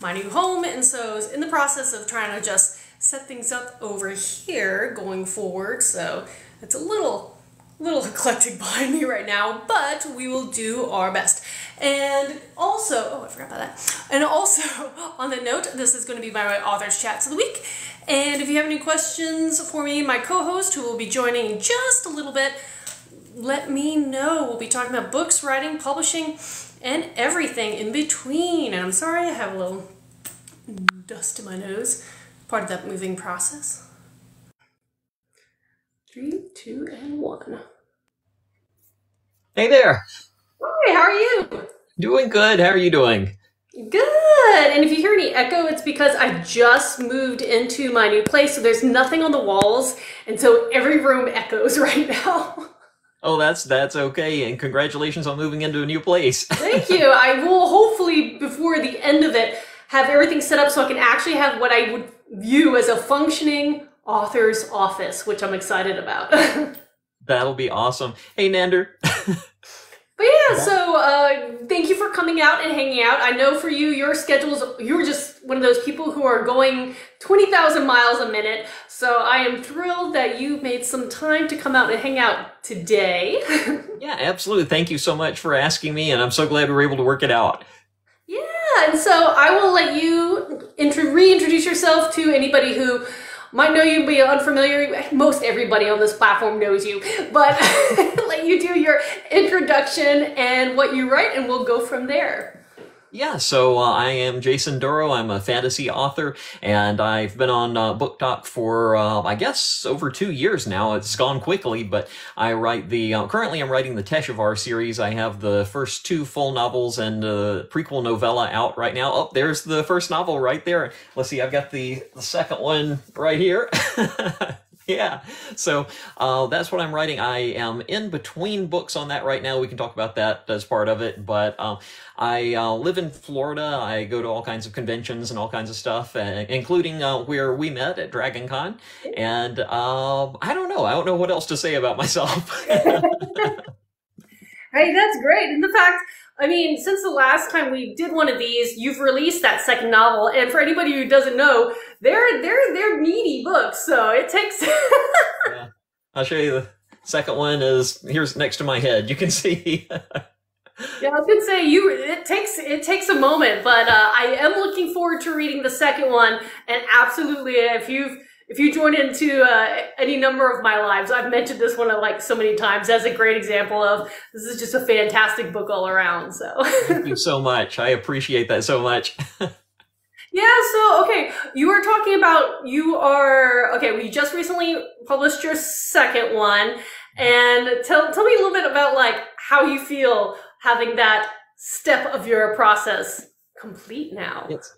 my new home, and so I in the process of trying to just set things up over here going forward. So it's a little little eclectic behind me right now, but we will do our best. And also, oh, I forgot about that. And also, on the note, this is going to be my author's chats of the week. And if you have any questions for me, my co-host, who will be joining in just a little bit, let me know. We'll be talking about books, writing, publishing, and everything in between. And I'm sorry I have a little dust in my nose, part of that moving process. Three, two, and one. Hey there. Hi, how are you? Doing good. How are you doing? Good. And if you hear any echo, it's because I just moved into my new place, so there's nothing on the walls, and so every room echoes right now. Oh, that's that's okay. And congratulations on moving into a new place. Thank you. I will hopefully before the end of it have everything set up so I can actually have what I would view as a functioning author's office, which I'm excited about. That'll be awesome. Hey, Nander. But yeah, so uh, thank you for coming out and hanging out. I know for you, your schedules, you're just one of those people who are going 20,000 miles a minute. So I am thrilled that you made some time to come out and hang out today. yeah, absolutely. Thank you so much for asking me, and I'm so glad we were able to work it out. Yeah, and so I will let you reintroduce yourself to anybody who might know you, be unfamiliar. Most everybody on this platform knows you, but let you do your introduction and what you write, and we'll go from there. Yeah, so uh, I am Jason Dorough. I'm a fantasy author, and I've been on uh, BookTok for, uh, I guess, over two years now. It's gone quickly, but I write the, uh, currently I'm writing the Teshovar series. I have the first two full novels and a prequel novella out right now. Oh, there's the first novel right there. Let's see, I've got the, the second one right here. yeah. So uh, that's what I'm writing. I am in between books on that right now. We can talk about that as part of it. But um, I uh, live in Florida. I go to all kinds of conventions and all kinds of stuff, uh, including uh, where we met at Dragon Con. And um, I don't know. I don't know what else to say about myself. hey, that's great. And the fact I mean, since the last time we did one of these, you've released that second novel, and for anybody who doesn't know, they're they're they're meaty books, so it takes. yeah. I'll show you the second one. Is here's next to my head. You can see. yeah, I can say you. It takes it takes a moment, but uh, I am looking forward to reading the second one. And absolutely, if you've if you join into uh, any number of my lives, I've mentioned this one like so many times as a great example of this is just a fantastic book all around. So thank you so much. I appreciate that so much. yeah. So okay, you were talking about you are okay. We just recently published your second one, and tell tell me a little bit about like how you feel having that step of your process complete now. It's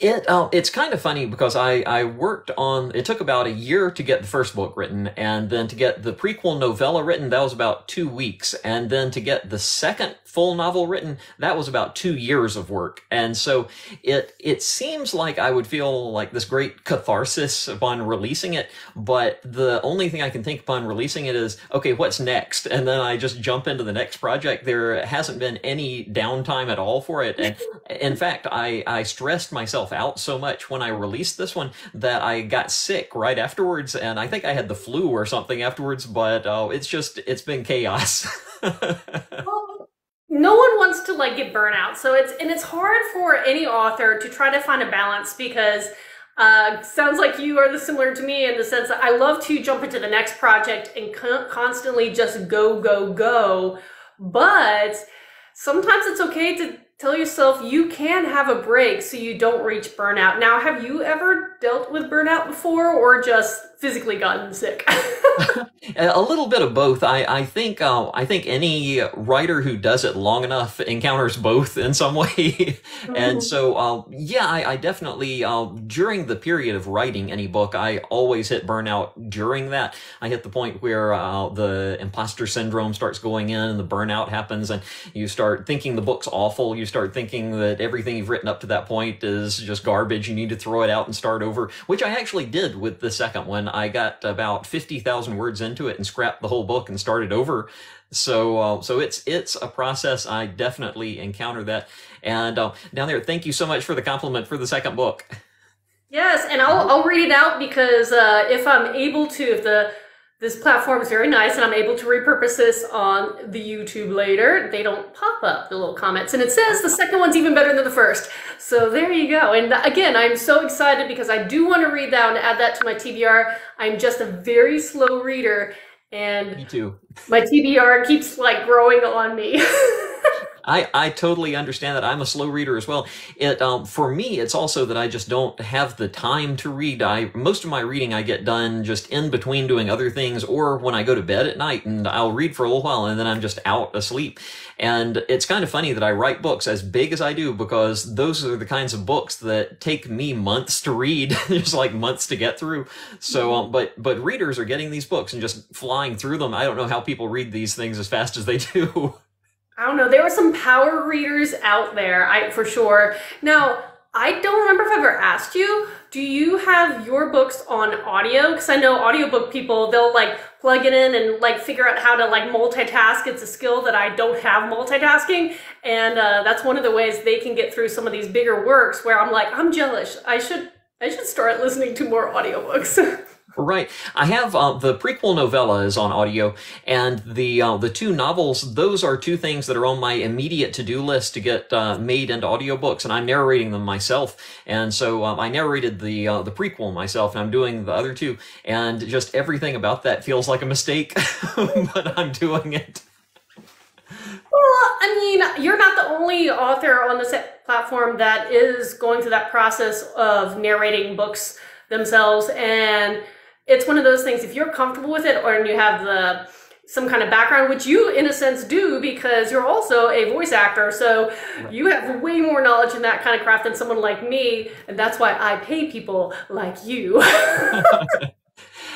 it uh, it's kind of funny because I I worked on it took about a year to get the first book written and then to get the prequel novella written that was about 2 weeks. And then to get the second full novel written that was about 2 years of work and so it it seems like I would feel like this great catharsis upon releasing it but the only thing I can think upon releasing it is okay what's next and then I just jump into the next project there hasn't been any downtime at all for it and in fact I I stressed myself myself out so much when I released this one that I got sick right afterwards, and I think I had the flu or something afterwards. But uh, it's just it's been chaos. well, no one wants to like get burnout, so it's and it's hard for any author to try to find a balance because. Uh, sounds like you are the similar to me in the sense that I love to jump into the next project and co- constantly just go, go, go. But sometimes it's okay to tell yourself you can have a break so you don't reach burnout. Now, have you ever dealt with burnout before or just physically gotten sick? a little bit of both. I, I think uh, I think any writer who does it long enough encounters both in some way. mm-hmm. And so, uh, yeah, I, I definitely uh, during the period of writing any book, I always hit burnout. During that, I hit the point where uh, the imposter syndrome starts going in, and the burnout happens, and you start thinking the book's awful. You start thinking that everything you've written up to that point is just garbage. You need to throw it out and start over, which I actually did with the second one. I got about fifty thousand words into it and scrapped the whole book and started over. So, uh, so it's it's a process. I definitely encounter that, And uh, down there, thank you so much for the compliment for the second book. Yes, and I'll, I'll read it out because uh, if I'm able to, if the this platform is very nice and I'm able to repurpose this on the YouTube later. They don't pop up the little comments. And it says the second one's even better than the first. So there you go. And again, I'm so excited because I do want to read that and add that to my TBR. I'm just a very slow reader and me too. My TBR keeps like growing on me. I, I totally understand that. I'm a slow reader as well. It um, for me, it's also that I just don't have the time to read. I most of my reading I get done just in between doing other things, or when I go to bed at night, and I'll read for a little while, and then I'm just out asleep. And it's kind of funny that I write books as big as I do because those are the kinds of books that take me months to read, just like months to get through. So, um, but but readers are getting these books and just flying through them. I don't know how people read these things as fast as they do. I don't know. There are some power readers out there, I for sure. Now, I don't remember if I've ever asked you, do you have your books on audio? Because I know audiobook people, they'll like plug it in and like figure out how to like multitask. It's a skill that I don't have multitasking. And uh, that's one of the ways they can get through some of these bigger works where I'm like, I'm jealous. I should, I should start listening to more audiobooks. Right. I have uh, the prequel novella is on audio, and the uh, the two novels. Those are two things that are on my immediate to do list to get uh, made into audiobooks, and I'm narrating them myself. And so um, I narrated the uh, the prequel myself, and I'm doing the other two, and just everything about that feels like a mistake, but I'm doing it. Well, I mean, you're not the only author on this platform that is going through that process of narrating books themselves. And it's one of those things if you're comfortable with it or you have the some kind of background which you in a sense do because you're also a voice actor. So you have way more knowledge in that kind of craft than someone like me. And that's why i pay people like you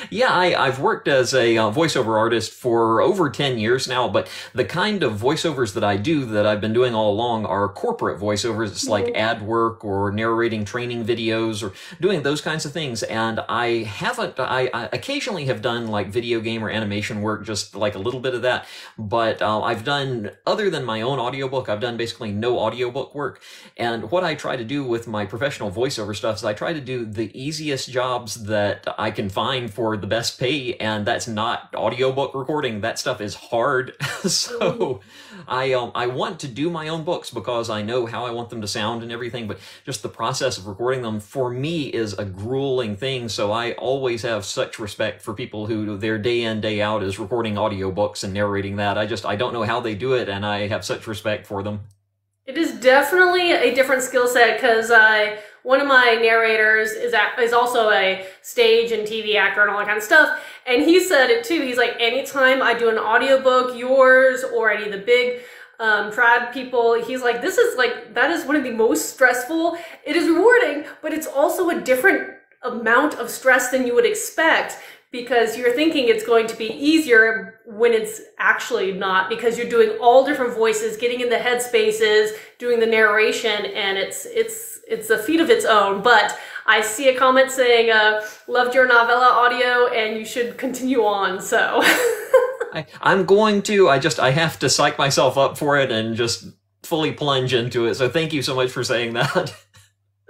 Yeah, I, have worked as a uh, voiceover artist for over 10 years now, but the kind of voiceovers that I do that I've been doing all along are corporate voiceovers. It's like mm-hmm. ad work or narrating training videos or doing those kinds of things. And I haven't, I, I occasionally have done like video game or animation work, just like a little bit of that. But uh, I've done, other than my own audiobook, I've done basically no audiobook work. And what I try to do with my professional voiceover stuff is I try to do the easiest jobs that I can find for the best pay and that's not audiobook recording. That stuff is hard. So i um i want to do my own books because i know how i want them to sound and everything but just the process of recording them for me is a grueling thing. So i always have such respect for people who their day in day out is recording audiobooks and narrating that. I just i don't know how they do it and i have such respect for them. It is definitely a different skill set because I one of my narrators is is also a stage and TV actor and all that kind of stuff. And he said it too. He's like, anytime I do an audiobook, yours or any of the big um, trad people, he's like, this is like, that is one of the most stressful. It is rewarding, but it's also a different amount of stress than you would expect because you're thinking it's going to be easier when it's actually not because you're doing all different voices getting in the headspaces doing the narration and it's it's it's a feat of its own but i see a comment saying uh, loved your novella audio and you should continue on so I, i'm going to i just i have to psych myself up for it and just fully plunge into it so thank you so much for saying that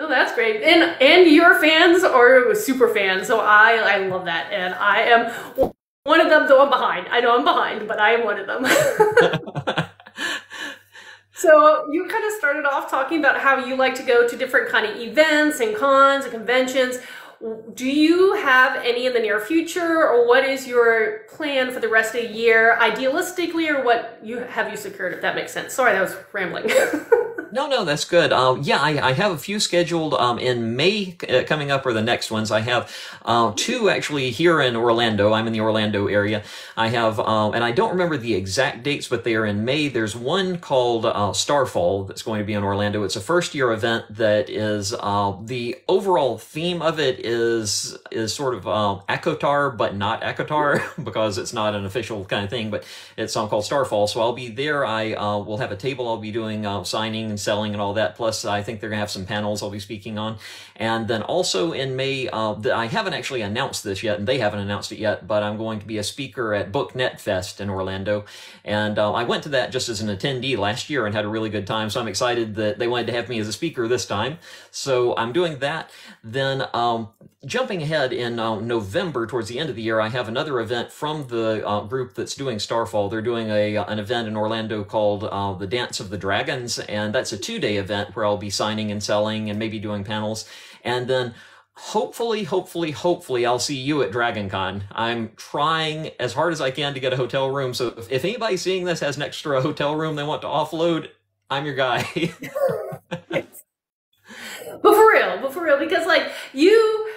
Oh, that's great. And and your fans are super fans, so I I love that. And I am one of them, though I'm behind. I know I'm behind, but I am one of them. so you kind of started off talking about how you like to go to different kind of events and cons and conventions. Do you have any in the near future, or what is your plan for the rest of the year, idealistically, or what you have you secured? If that makes sense. Sorry, that was rambling. No, no, that's good. Uh, yeah, I, I, have a few scheduled um, in May uh, coming up, or the next ones. I have uh, two actually here in Orlando. I'm in the Orlando area. I have, um, and I don't remember the exact dates, but they are in May. There's one called uh, Starfall that's going to be in Orlando. It's a first year event that is uh, the overall theme of it is is sort of um, ACOTAR, but not ACOTAR because it's not an official kind of thing. But it's um, called Starfall. So I'll be there. I uh, will have a table. I'll be doing signing selling and all that. Plus, I think they're going to have some panels I'll be speaking on. And then also in May, uh, I haven't actually announced this yet, and they haven't announced it yet, but I'm going to be a speaker at BookNet Fest in Orlando. And uh, I went to that just as an attendee last year and had a really good time. So I'm excited that they wanted to have me as a speaker this time. So I'm doing that. Then um, jumping ahead in uh, November, towards the end of the year, I have another event from the uh, group that's doing Starfall. They're doing a an event in Orlando called uh, the Dance of the Dragons, and that's a two day event where I'll be signing and selling and maybe doing panels. And then hopefully, hopefully, hopefully, I'll see you at DragonCon. I'm trying as hard as I can to get a hotel room. So if, if anybody seeing this has an extra hotel room they want to offload, I'm your guy. but for real, but for real, because like you,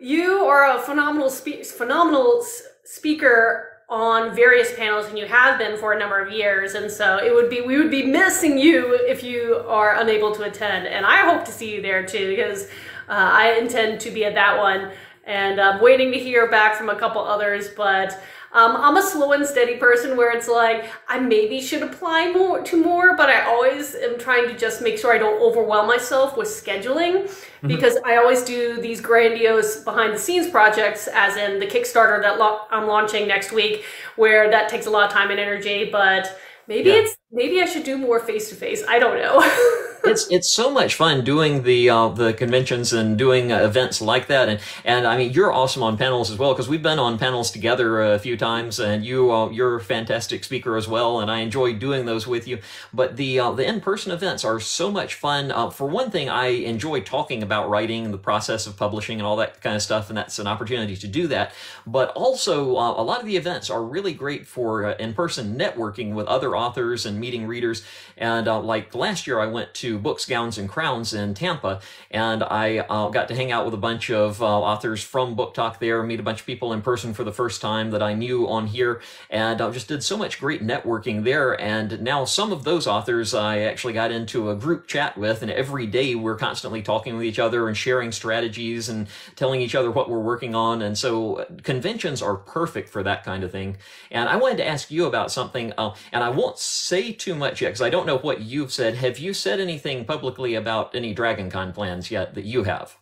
you are a phenomenal spe- phenomenal speaker on various panels and you have been for a number of years and so it would be we would be missing you if you are unable to attend and i hope to see you there too because uh, I intend to be at that one and I'm waiting to hear back from a couple others, but um, I'm a slow and steady person where it's like I maybe should apply more to more, but I always am trying to just make sure I don't overwhelm myself with scheduling mm-hmm. because I always do these grandiose behind the scenes projects, as in the Kickstarter that lo- I'm launching next week, where that takes a lot of time and energy, but maybe yeah. it's maybe I should do more face to face. I don't know. it's it's so much fun doing the uh, the conventions and doing uh, events like that, and and I mean you're awesome on panels as well because we've been on panels together a few times, and you uh, you're a fantastic speaker as well, and I enjoy doing those with you. But the uh, the in person events are so much fun. Uh, for one thing, I enjoy talking about writing, the process of publishing, and all that kind of stuff, and that's an opportunity to do that. But also, uh, a lot of the events are really great for in person networking with other authors and meeting readers. And like last year, I went to Books, Gowns, and Crowns in Tampa, and I uh, got to hang out with a bunch of uh, authors from BookTok there, meet a bunch of people in person for the first time that I knew on here, and I uh, just did so much great networking there. And now some of those authors I actually got into a group chat with, and every day we're constantly talking with each other and sharing strategies and telling each other what we're working on. And so conventions are perfect for that kind of thing. And I wanted to ask you about something, uh, and I won't say too much yet because I don't know what you've said. Have you said anything? Anything publicly about any DragonCon plans yet that you have?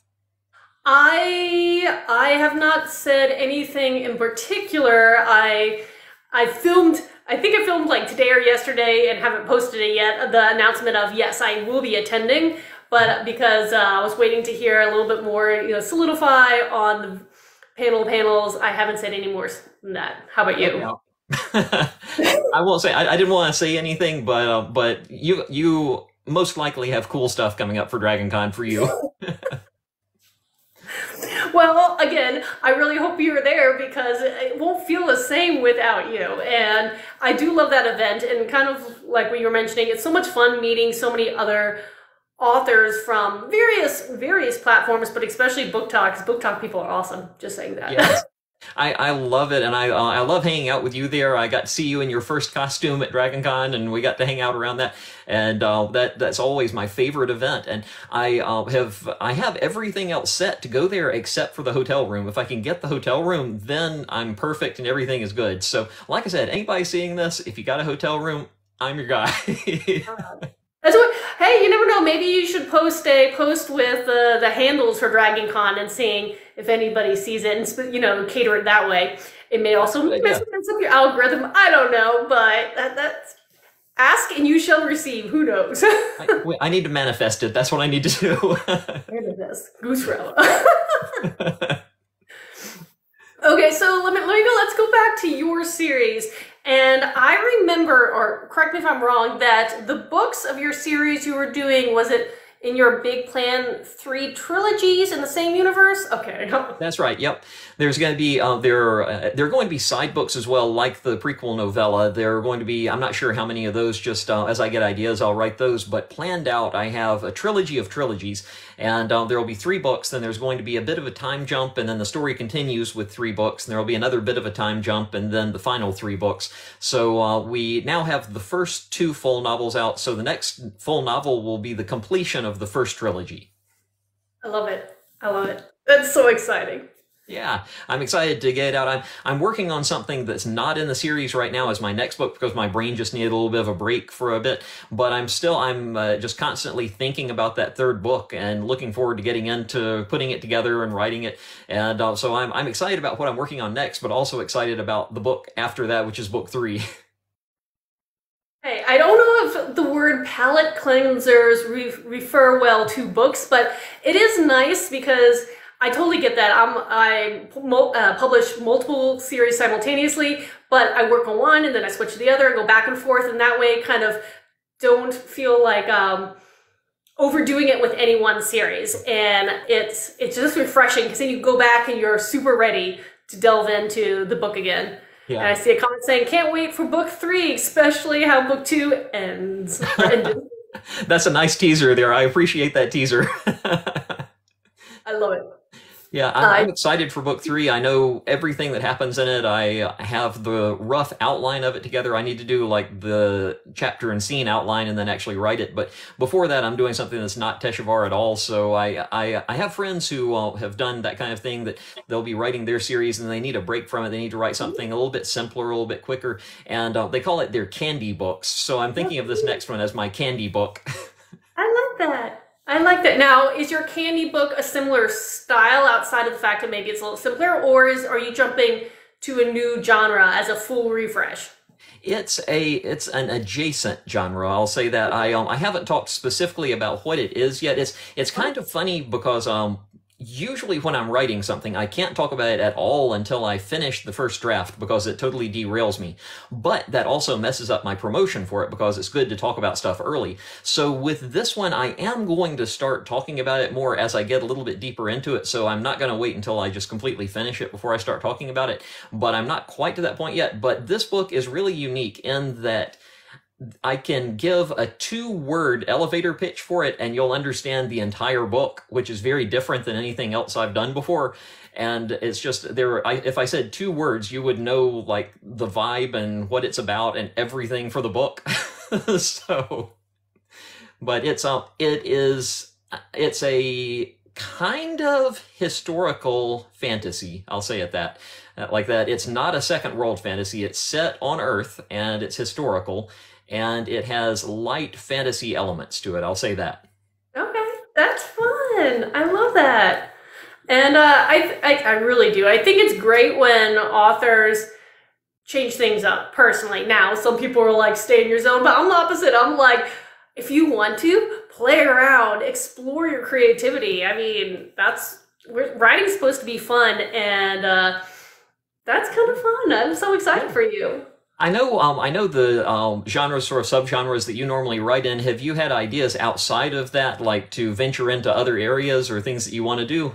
I I have not said anything in particular. I I filmed I think I filmed like today or yesterday and haven't posted it yet. The announcement of yes, I will be attending, but because uh, I was waiting to hear a little bit more, you know, solidify on the panel panels, I haven't said any more than that. How about you? I won't say I, I, didn't want to say anything, but uh, but you you most likely have cool stuff coming up for DragonCon for you. well, again, I really hope you're there because it won't feel the same without you. And I do love that event. And kind of like what you were mentioning, it's so much fun meeting so many other authors from various various platforms, but especially BookTok. Book Talk people are awesome. Just saying that. Yes. I, I love it, and I uh, I love hanging out with you there. I got to see you in your first costume at DragonCon, and we got to hang out around that, and uh, that that's always my favorite event. And I uh, have I have everything else set to go there except for the hotel room. If I can get the hotel room, then I'm perfect and everything is good. So, like I said, anybody seeing this, if you got a hotel room, I'm your guy. That's what. Hey, you never know. Maybe you should post a post with uh, the handles for Dragon Con and seeing if anybody sees it, and you know, cater it that way. It may also mess, mess up your algorithm. I don't know, but that, that's ask and you shall receive. Who knows? I, wait, I, need to manifest it. That's what I need to do. Manifest goose okay, so let me let me go. Let's go back to your series. And I remember, or correct me if I'm wrong, that the books of your series you were doing, was it in your big plan three trilogies in the same universe? Okay. That's right. Yep. There's going to be uh, there uh, there are going to be side books as well, like the prequel novella. There are going to be I'm not sure how many of those. Just uh, as I get ideas, I'll write those. But planned out, I have a trilogy of trilogies, and uh, there will be three books. Then there's going to be a bit of a time jump, and then the story continues with three books. And there will be another bit of a time jump, and then the final three books. So uh, we now have the first two full novels out. So the next full novel will be the completion of the first trilogy. I love it. I love it. That's so exciting. Yeah, I'm excited to get it out. I'm I'm working on something that's not in the series right now as my next book because my brain just needed a little bit of a break for a bit. But I'm still I'm uh, just constantly thinking about that third book and looking forward to getting into putting it together and writing it. And uh, so I'm I'm excited about what I'm working on next, but also excited about the book after that, which is book three. Hey, I don't know if the word palate cleansers re refer well to books, but it is nice because I totally get that. I'm, I uh, publish multiple series simultaneously, but I work on one and then I switch to the other and go back and forth, and that way kind of don't feel like um, overdoing it with any one series. And it's it's just refreshing because then you go back and you're super ready to delve into the book again. Yeah. And I see a comment saying, "Can't wait for book three, especially how book two ends." That's a nice teaser there. I appreciate that teaser. I love it. Yeah, I'm, I'm, excited for book three. I know everything that happens in it. I have the rough outline of it together. I need to do like the chapter and scene outline and then actually write it. But before that, I'm doing something that's not Teshovar at all. So I I, I have friends who uh, have done that kind of thing that they'll be writing their series and they need a break from it. They need to write something a little bit simpler, a little bit quicker, and uh, they call it their candy books. So I'm thinking of this next one as my candy book. I love that. I like that. Now, is your candy book a similar style outside of the fact that maybe it's a little simpler, or is are you jumping to a new genre as a full refresh? It's a it's an adjacent genre. I'll say that. I um I haven't talked specifically about what it is yet. It's it's kind of funny because um usually when I'm writing something, I can't talk about it at all until I finish the first draft because it totally derails me. But that also messes up my promotion for it because it's good to talk about stuff early. So with this one, I am going to start talking about it more as I get a little bit deeper into it. So I'm not going to wait until I just completely finish it before I start talking about it. But I'm not quite to that point yet. But this book is really unique in that I can give a two word elevator pitch for it and you'll understand the entire book, which is very different than anything else I've done before. And it's just there, I, if I said two words, you would know like the vibe and what it's about and everything for the book. so, but it's, um, it is, it's a kind of historical fantasy. I'll say it that, like that. It's not a second world fantasy. It's set on Earth and it's historical and it has light fantasy elements to it. I'll say that. Okay, that's fun. I love that. And uh, I, I, I really do. I think it's great when authors change things up personally. Now, some people are like, stay in your zone, but I'm the opposite. I'm like, if you want to, play around, explore your creativity. I mean, that's writing's supposed to be fun, and uh, that's kind of fun. I'm so excited for you. I know, um, I know the um, genres or subgenres that you normally write in. Have you had ideas outside of that, like to venture into other areas or things that you want to do?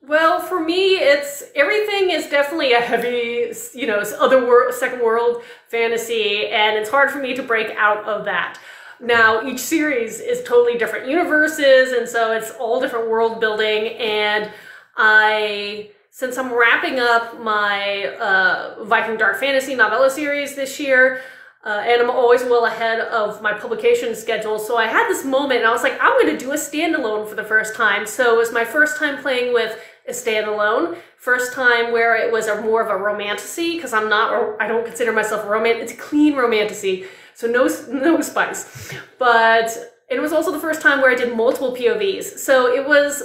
Well, for me, it's everything is definitely a heavy, you know, other world, second world fantasy, and it's hard for me to break out of that. Now, each series is totally different universes, and so it's all different world building, and I since I'm wrapping up my uh, Viking Dark Fantasy novella series this year, uh, and I'm always well ahead of my publication schedule. So I had this moment and I was like, I'm going to do a standalone for the first time. So it was my first time playing with a standalone. First time where it was a more of a romantasy because I'm not, I don't consider myself a romantic. It's a clean romantasy, so no no spice. But it was also the first time where I did multiple POVs. So it was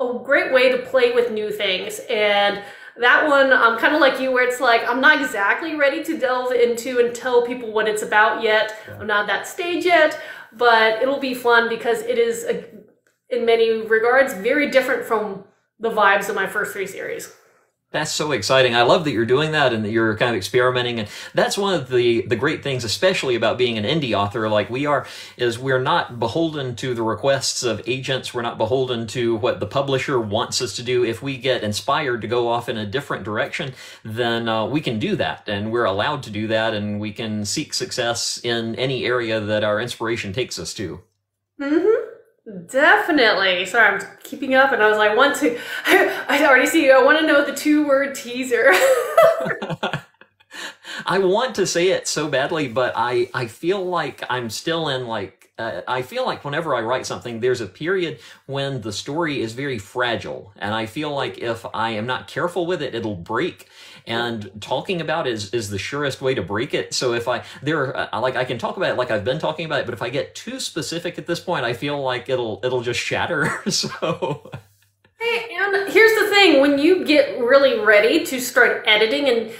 a great way to play with new things. And that one, um, I'm kind of like you, where it's like, I'm not exactly ready to delve into and tell people what it's about yet. Yeah. I'm not at that stage yet, but it'll be fun because it is, a, in many regards, very different from the vibes of my first three series. That's so exciting. I love that you're doing that and that you're kind of experimenting. And that's one of the, the great things, especially about being an indie author like we are, is we're not beholden to the requests of agents. We're not beholden to what the publisher wants us to do. If we get inspired to go off in a different direction, then uh, we can do that. And we're allowed to do that. And we can seek success in any area that our inspiration takes us to. Mm-hmm. Definitely. Sorry, I'm keeping up, and I was like, want to. I already see you. I want to know the two word teaser. I want to say it so badly, but I I feel like I'm still in like uh, I feel like whenever I write something, there's a period when the story is very fragile, and I feel like if I am not careful with it, it'll break. And talking about is is the surest way to break it. So if I there, uh, like I can talk about it like I've been talking about it, but if I get too specific at this point, I feel like it'll it'll just shatter. so. Hey, and here's the thing: when you get really ready to start editing and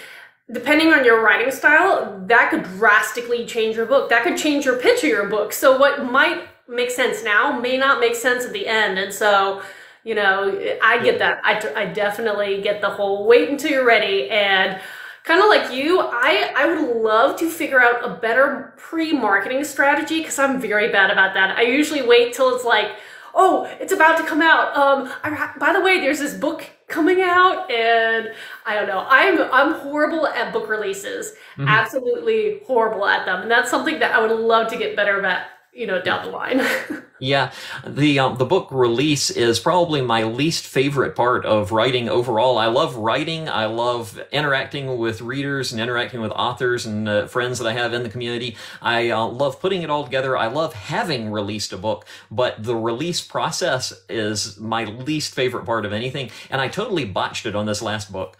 depending on your writing style, that could drastically change your book. That could change your pitch of your book. So what might make sense now may not make sense at the end. And so, you know, I get that. I, I definitely get the whole wait until you're ready. And kind of like you, I, I would love to figure out a better pre-marketing strategy because I'm very bad about that. I usually wait till it's like, oh, it's about to come out. Um, I, by the way, there's this book coming out and I don't know. I'm I'm horrible at book releases. Mm-hmm. Absolutely horrible at them. And that's something that I would love to get better at you know, down the line. yeah, the um, the book release is probably my least favorite part of writing overall. I love writing. I love interacting with readers and interacting with authors and uh, friends that I have in the community. I uh, love putting it all together. I love having released a book, but the release process is my least favorite part of anything. And I totally botched it on this last book.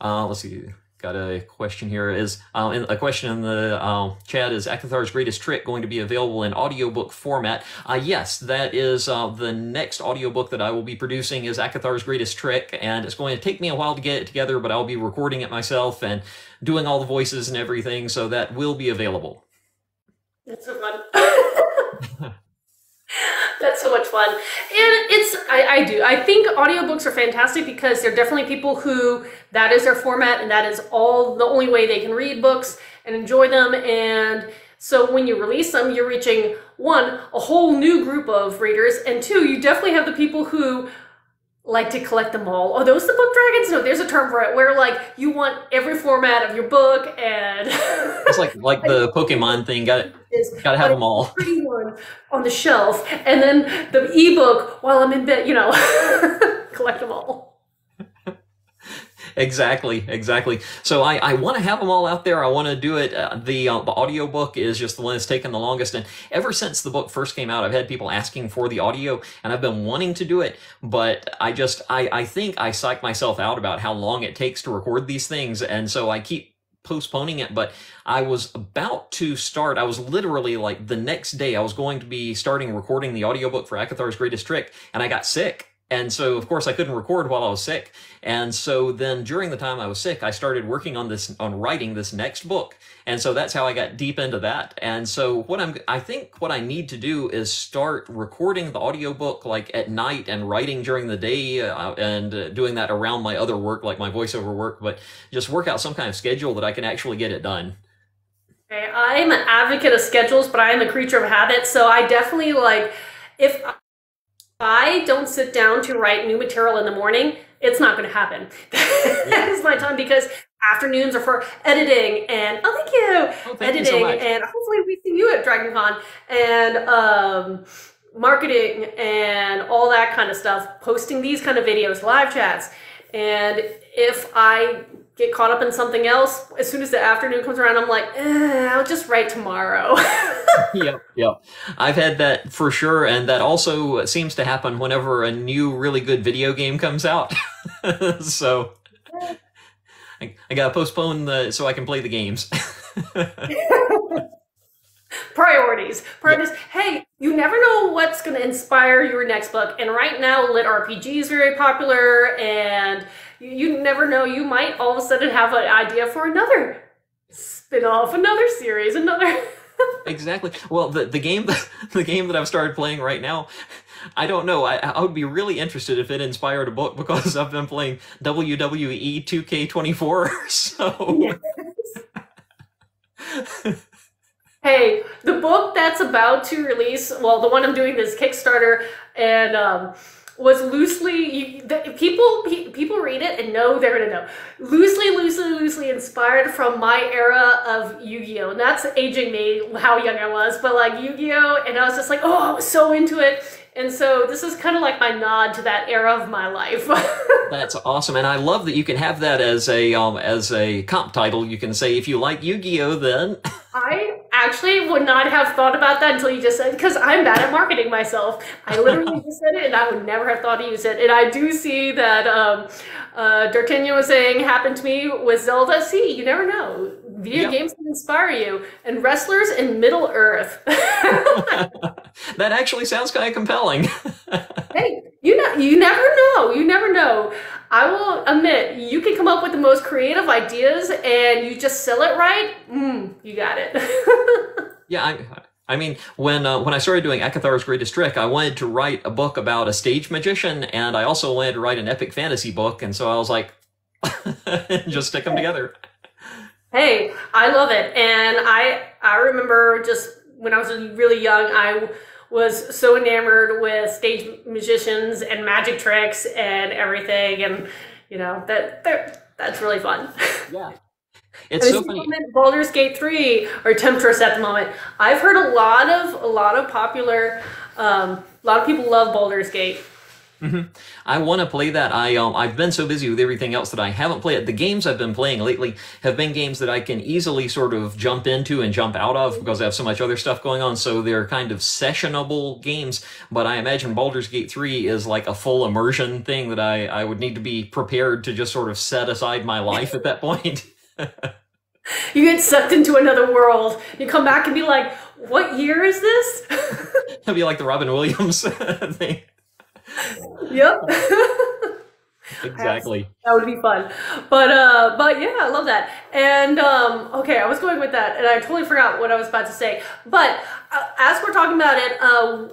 Uh, let's see got a question here is um, a question in the uh, chat is Ekathar's greatest trick going to be available in audiobook format? Uh, yes that is uh, the next audiobook that i will be producing is Ekathar's greatest trick and it's going to take me a while to get it together but i'll be recording it myself and doing all the voices and everything so that will be available. That's so fun That's so much fun. And it's, I, I do. I think audiobooks are fantastic because they're definitely people who that is their format and that is all the only way they can read books and enjoy them. And so when you release them, you're reaching one, a whole new group of readers, and two, you definitely have the people who like to collect them all. Are those the book dragons? No, there's a term for it where like you want every format of your book and it's like like the Pokemon thing. Got it. Got to have them all. Pretty one on the shelf, and then the ebook while I'm in bed. You know, collect them all exactly, exactly. So I, I want to have them all out there. I want to do it. Uh, the uh, the audio book is just the one that's taken the longest. And ever since the book first came out, I've had people asking for the audio, and I've been wanting to do it. But I just I I think I psych myself out about how long it takes to record these things, and so I keep postponing it, but I was about to start. I was literally like the next day, I was going to be starting recording the audiobook for Ekathar's Greatest Trick, and I got sick. And so, of course, I couldn't record while I was sick. And so then during the time I was sick, I started working on this, on writing this next book. And so that's how I got deep into that. And so what I'm, I think what I need to do is start recording the audiobook like at night and writing during the day uh, and uh, doing that around my other work, like my voiceover work, but just work out some kind of schedule that I can actually get it done. Okay, I'm an advocate of schedules, but I am a creature of habit. So I definitely like, if I don't sit down to write new material in the morning, it's not going to happen. that is my time because afternoons are for editing and oh thank you oh, thank editing you so and hopefully we see you at DragonCon and um, marketing and all that kind of stuff. Posting these kind of videos, live chats, and if I get caught up in something else, as soon as the afternoon comes around, I'm like, eh, I'll just write tomorrow. yep, yep. I've had that for sure, and that also seems to happen whenever a new really good video game comes out. so I, I, gotta postpone the so I can play the games. Priorities. Priorities. Yep. Hey, you never know what's going to inspire your next book. And right now, lit RPG is very popular, and you never know. You might all of a sudden have an idea for another spin-off, another series, another. exactly. Well, the the game the game that I've started playing right now, I don't know. I I would be really interested if it inspired a book because I've been playing WWE 2K24. So. Yes. hey, the book that's about to release, well, the one I'm doing this Kickstarter, and um, was loosely you, the, people people read it and know they're gonna know. Loosely loosely loosely inspired from my era of Yu-Gi-Oh! And that's aging me how young I was but like Yu-Gi-Oh! And I was just like oh I was so into it. And so this is kind of like my nod to that era of my life. That's awesome and I love that you can have that as a um as a comp title. You can say if you like Yu-Gi-Oh! then. I actually would not have thought about that until you just said because I'm bad at marketing myself. I literally just said it, and I would never have thought to use it. And I do see that um, uh, D'Artagnan was saying happened to me with Zelda. See, you never know. Video yep. games can inspire you, and wrestlers in Middle Earth. that actually sounds kind of compelling. hey, you know, you never know. You never know. I will admit, you can come up with the most creative ideas, and you just sell it right. Mm, you got it. yeah, I, I mean, when uh, when I started doing Ekathar's Greatest Trick, I wanted to write a book about a stage magician, and I also wanted to write an epic fantasy book, and so I was like, just stick them together. Hey, I love it, and I I remember just when I was really young, I was so enamored with stage magicians and magic tricks and everything, and you know that that's really fun. Yeah. It's so funny. Baldur's Gate 3 or Temptress at the moment. I've heard a lot of a lot of popular um, a lot of people love Baldur's Gate. Mm-hmm. I want to play that. I um, I've been so busy with everything else that I haven't played it. The games I've been playing lately have been games that I can easily sort of jump into and jump out of because I have so much other stuff going on. So they're kind of sessionable games. But I imagine Baldur's Gate 3 is like a full immersion thing that I, I would need to be prepared to just sort of set aside my life at that point. you get sucked into another world. You come back and be like, what year is this? It'll be like the Robin Williams thing yep. exactly. That would be fun. But uh but yeah, I love that. And um okay, I was going with that and I totally forgot what I was about to say. But uh, as we're talking about it, uh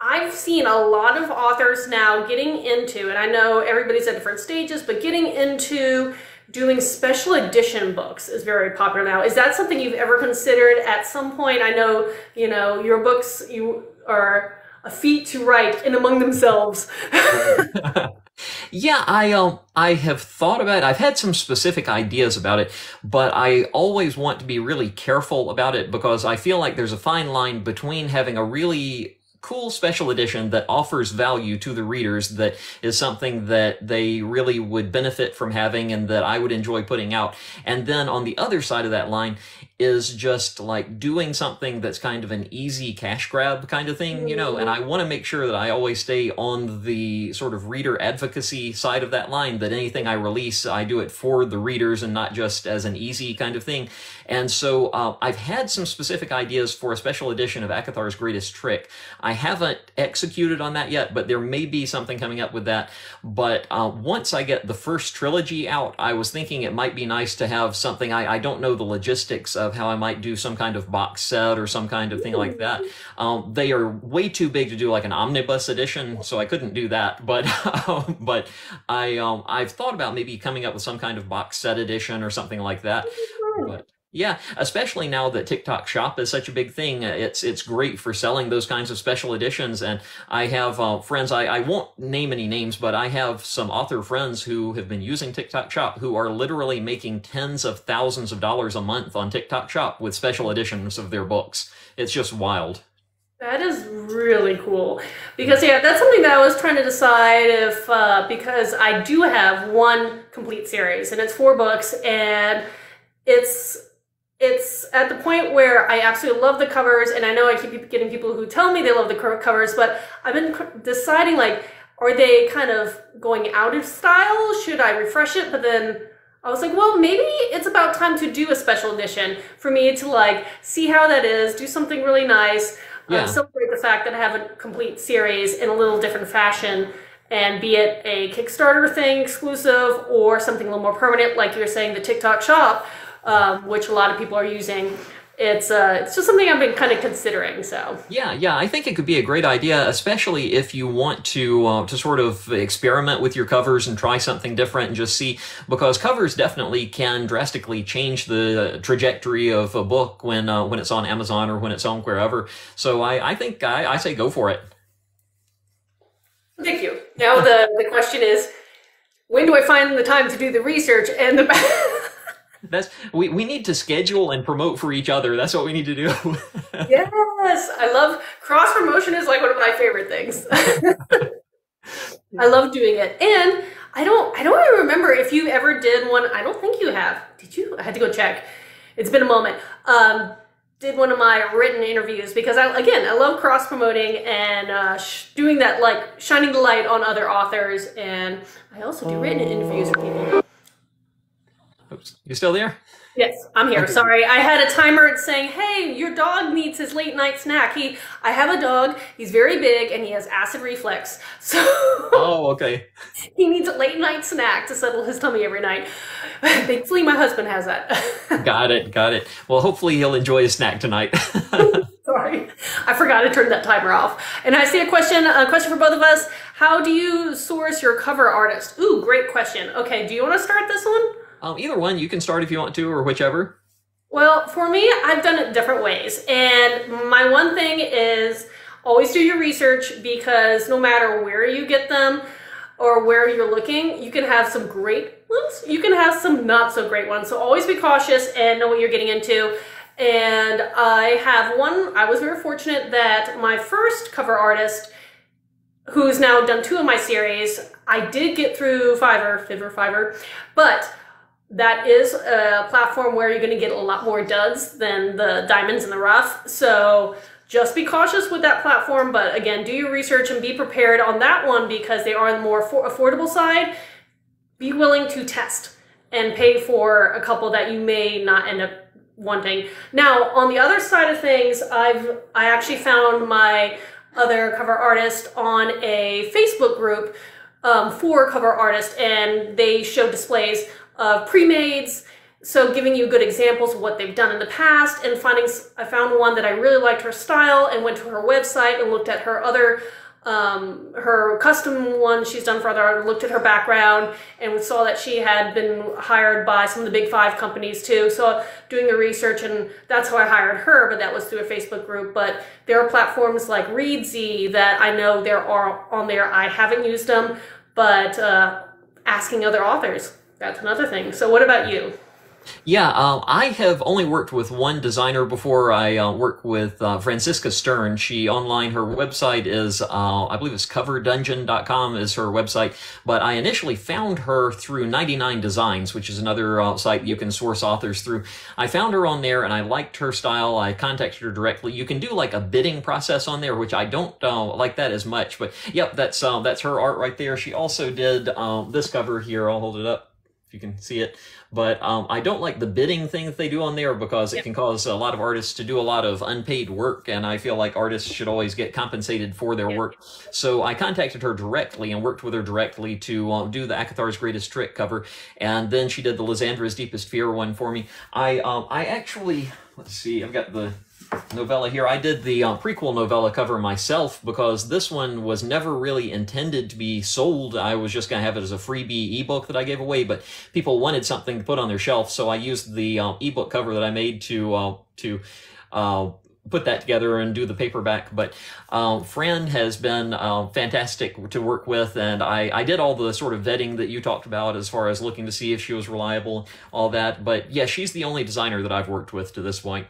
I've seen a lot of authors now getting into, and I know everybody's at different stages, but getting into doing special edition books is very popular now. Is that something you've ever considered at some point? I know, you know, your books you are a feat to write in among themselves. yeah, I um I have thought about it. I've had some specific ideas about it, but I always want to be really careful about it because I feel like there's a fine line between having a really cool special edition that offers value to the readers that is something that they really would benefit from having and that I would enjoy putting out. And then on the other side of that line is just like doing something that's kind of an easy cash grab kind of thing, you know, and I want to make sure that I always stay on the sort of reader advocacy side of that line, that anything I release, I do it for the readers and not just as an easy kind of thing. And so uh, I've had some specific ideas for a special edition of Ekathar's Greatest Trick. I haven't executed on that yet, but there may be something coming up with that. But uh, once I get the first trilogy out, I was thinking it might be nice to have something, I, I don't know the logistics of how I might do some kind of box set or some kind of thing like that. Um, they are way too big to do like an omnibus edition, so I couldn't do that. But but I um, I've thought about maybe coming up with some kind of box set edition or something like that. But yeah, especially now that TikTok Shop is such a big thing, it's it's great for selling those kinds of special editions. And I have uh, friends, I, I won't name any names, but I have some author friends who have been using TikTok Shop who are literally making tens of thousands of dollars a month on TikTok Shop with special editions of their books. It's just wild. That is really cool because yeah, that's something that I was trying to decide if uh, because I do have one complete series and it's four books and it's it's at the point where I absolutely love the covers, and I know I keep getting people who tell me they love the covers, but I've been deciding like, are they kind of going out of style? Should I refresh it? But then I was like, well, maybe it's about time to do a special edition for me to like see how that is, do something really nice, um, yeah. um, celebrate the fact that I have a complete series in a little different fashion. And be it a Kickstarter thing exclusive or something a little more permanent, like you're saying, the TikTok shop, um, which a lot of people are using. It's uh, it's just something I've been kind of considering. So yeah, yeah, I think it could be a great idea, especially if you want to uh, to sort of experiment with your covers and try something different and just see because covers definitely can drastically change the trajectory of a book when uh, when it's on Amazon or when it's on wherever. So I I think I, I say go for it. Thank you. Now the the question is, when do I find the time to do the research and the That's we, we need to schedule and promote for each other. That's what we need to do. yes, I love cross promotion is like one of my favorite things. I love doing it, and I don't I don't even remember if you ever did one. I don't think you have. Did you? I had to go check. It's been a moment. Um, did one of my written interviews because I again I love cross promoting and uh, sh- doing that like shining the light on other authors and I also do written interviews for people. You still there? Yes, I'm here. Okay. Sorry, I had a timer saying, "Hey, your dog needs his late night snack." He, I have a dog. He's very big and he has acid reflux. So, oh, okay. he needs a late night snack to settle his tummy every night. Thankfully, my husband has that. got it, got it. Well, hopefully, he'll enjoy his snack tonight. Sorry, I forgot to turn that timer off. And I see a question. A question for both of us. How do you source your cover artist? Ooh, great question. Okay, do you want to start this one? Um, either one, you can start if you want to, or whichever. Well, for me, I've done it different ways. And my one thing is always do your research because no matter where you get them or where you're looking, you can have some great ones, you can have some not so great ones. So always be cautious and know what you're getting into. And I have one, I was very fortunate that my first cover artist, who's now done two of my series, I did get through Fiverr, Fiverr, Fiverr, but that is a platform where you're going to get a lot more duds than the diamonds in the rough. So just be cautious with that platform. But again, do your research and be prepared on that one because they are on the more affordable side. Be willing to test and pay for a couple that you may not end up wanting. Now, on the other side of things, I've I actually found my other cover artist on a Facebook group um, for cover artists, and they show displays of pre-mades, so giving you good examples of what they've done in the past and finding, I found one that I really liked her style and went to her website and looked at her other, um, her custom one she's done for other looked at her background and saw that she had been hired by some of the big five companies too. So doing the research and that's how I hired her, but that was through a Facebook group. But there are platforms like Reedsy that I know there are on there. I haven't used them, but uh, asking other authors that's another thing. So what about you? Yeah, uh, I have only worked with one designer before. I uh, work with uh, Francisca Stern. She online, her website is, uh, I believe it's coverdungeon.com is her website. But I initially found her through 99 Designs, which is another uh, site you can source authors through. I found her on there and I liked her style. I contacted her directly. You can do like a bidding process on there, which I don't uh, like that as much. But yep, that's that's her art right there. She also did this cover here. I'll hold it up if you can see it. But um, I don't like the bidding thing that they do on there because it can cause a lot of artists to do a lot of unpaid work, and I feel like artists should always get compensated for their yep. work. So I contacted her directly and worked with her directly to um, do the Ekathar's Greatest Trick cover, and then she did the Lysandra's Deepest Fear one for me. I um, I actually let's see, I've got the novella here. I did the uh, prequel novella cover myself because this one was never really intended to be sold. I was just going to have it as a freebie ebook that I gave away, but people wanted something to put on their shelf, so I used the uh, ebook cover that I made to uh, to uh, put that together and do the paperback. But uh, Fran has been uh, fantastic to work with, and I, I did all the sort of vetting that you talked about as far as looking to see if she was reliable, all that. But yeah, she's the only designer that I've worked with to this point.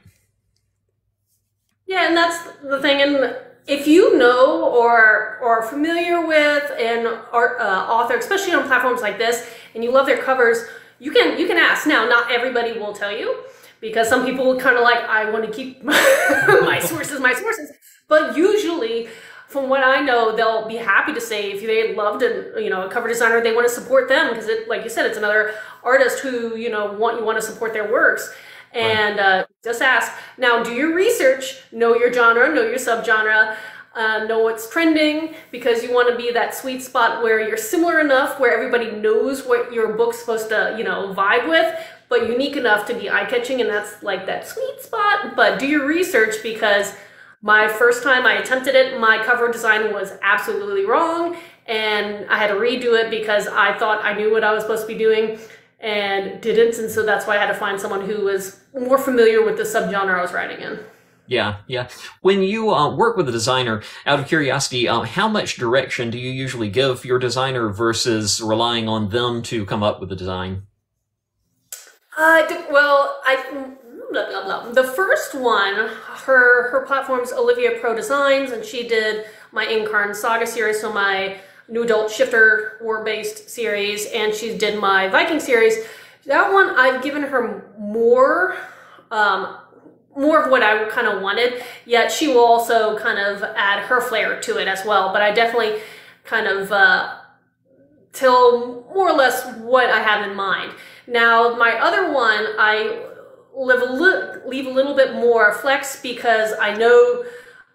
Yeah, and that's the thing. And if you know or or are familiar with an art uh, author, especially on platforms like this, and you love their covers, you can you can ask. Now, not everybody will tell you because some people kind of like I want to keep my sources, my sources. But usually, from what I know, they'll be happy to say if they loved a you know a cover designer, they want to support them because it, like you said, it's another artist who you know want you want to support their works and uh, just ask. Now, do your research, know your genre, know your subgenre, uh, know what's trending, because you want to be that sweet spot where you're similar enough, where everybody knows what your book's supposed to, you know, vibe with, but unique enough to be eye-catching, and that's like that sweet spot. But do your research because my first time I attempted it, my cover design was absolutely wrong, and I had to redo it because I thought I knew what I was supposed to be doing and didn't, and so that's why I had to find someone who was more familiar with the subgenre I was writing in. Yeah, yeah. When you uh, work with a designer, out of curiosity, uh, how much direction do you usually give your designer versus relying on them to come up with the design? Uh, well, I blah blah blah. The first one, her her platform's Olivia Pro Designs, and she did my Incarn Saga series, so my new adult shifter war based series, and she did my Viking series. That one I've given her more um, more of what I kind of wanted. Yet she will also kind of add her flair to it as well. But I definitely kind of uh, tell more or less what I have in mind. Now, my other one, I live a li- leave a little bit more flex because I know.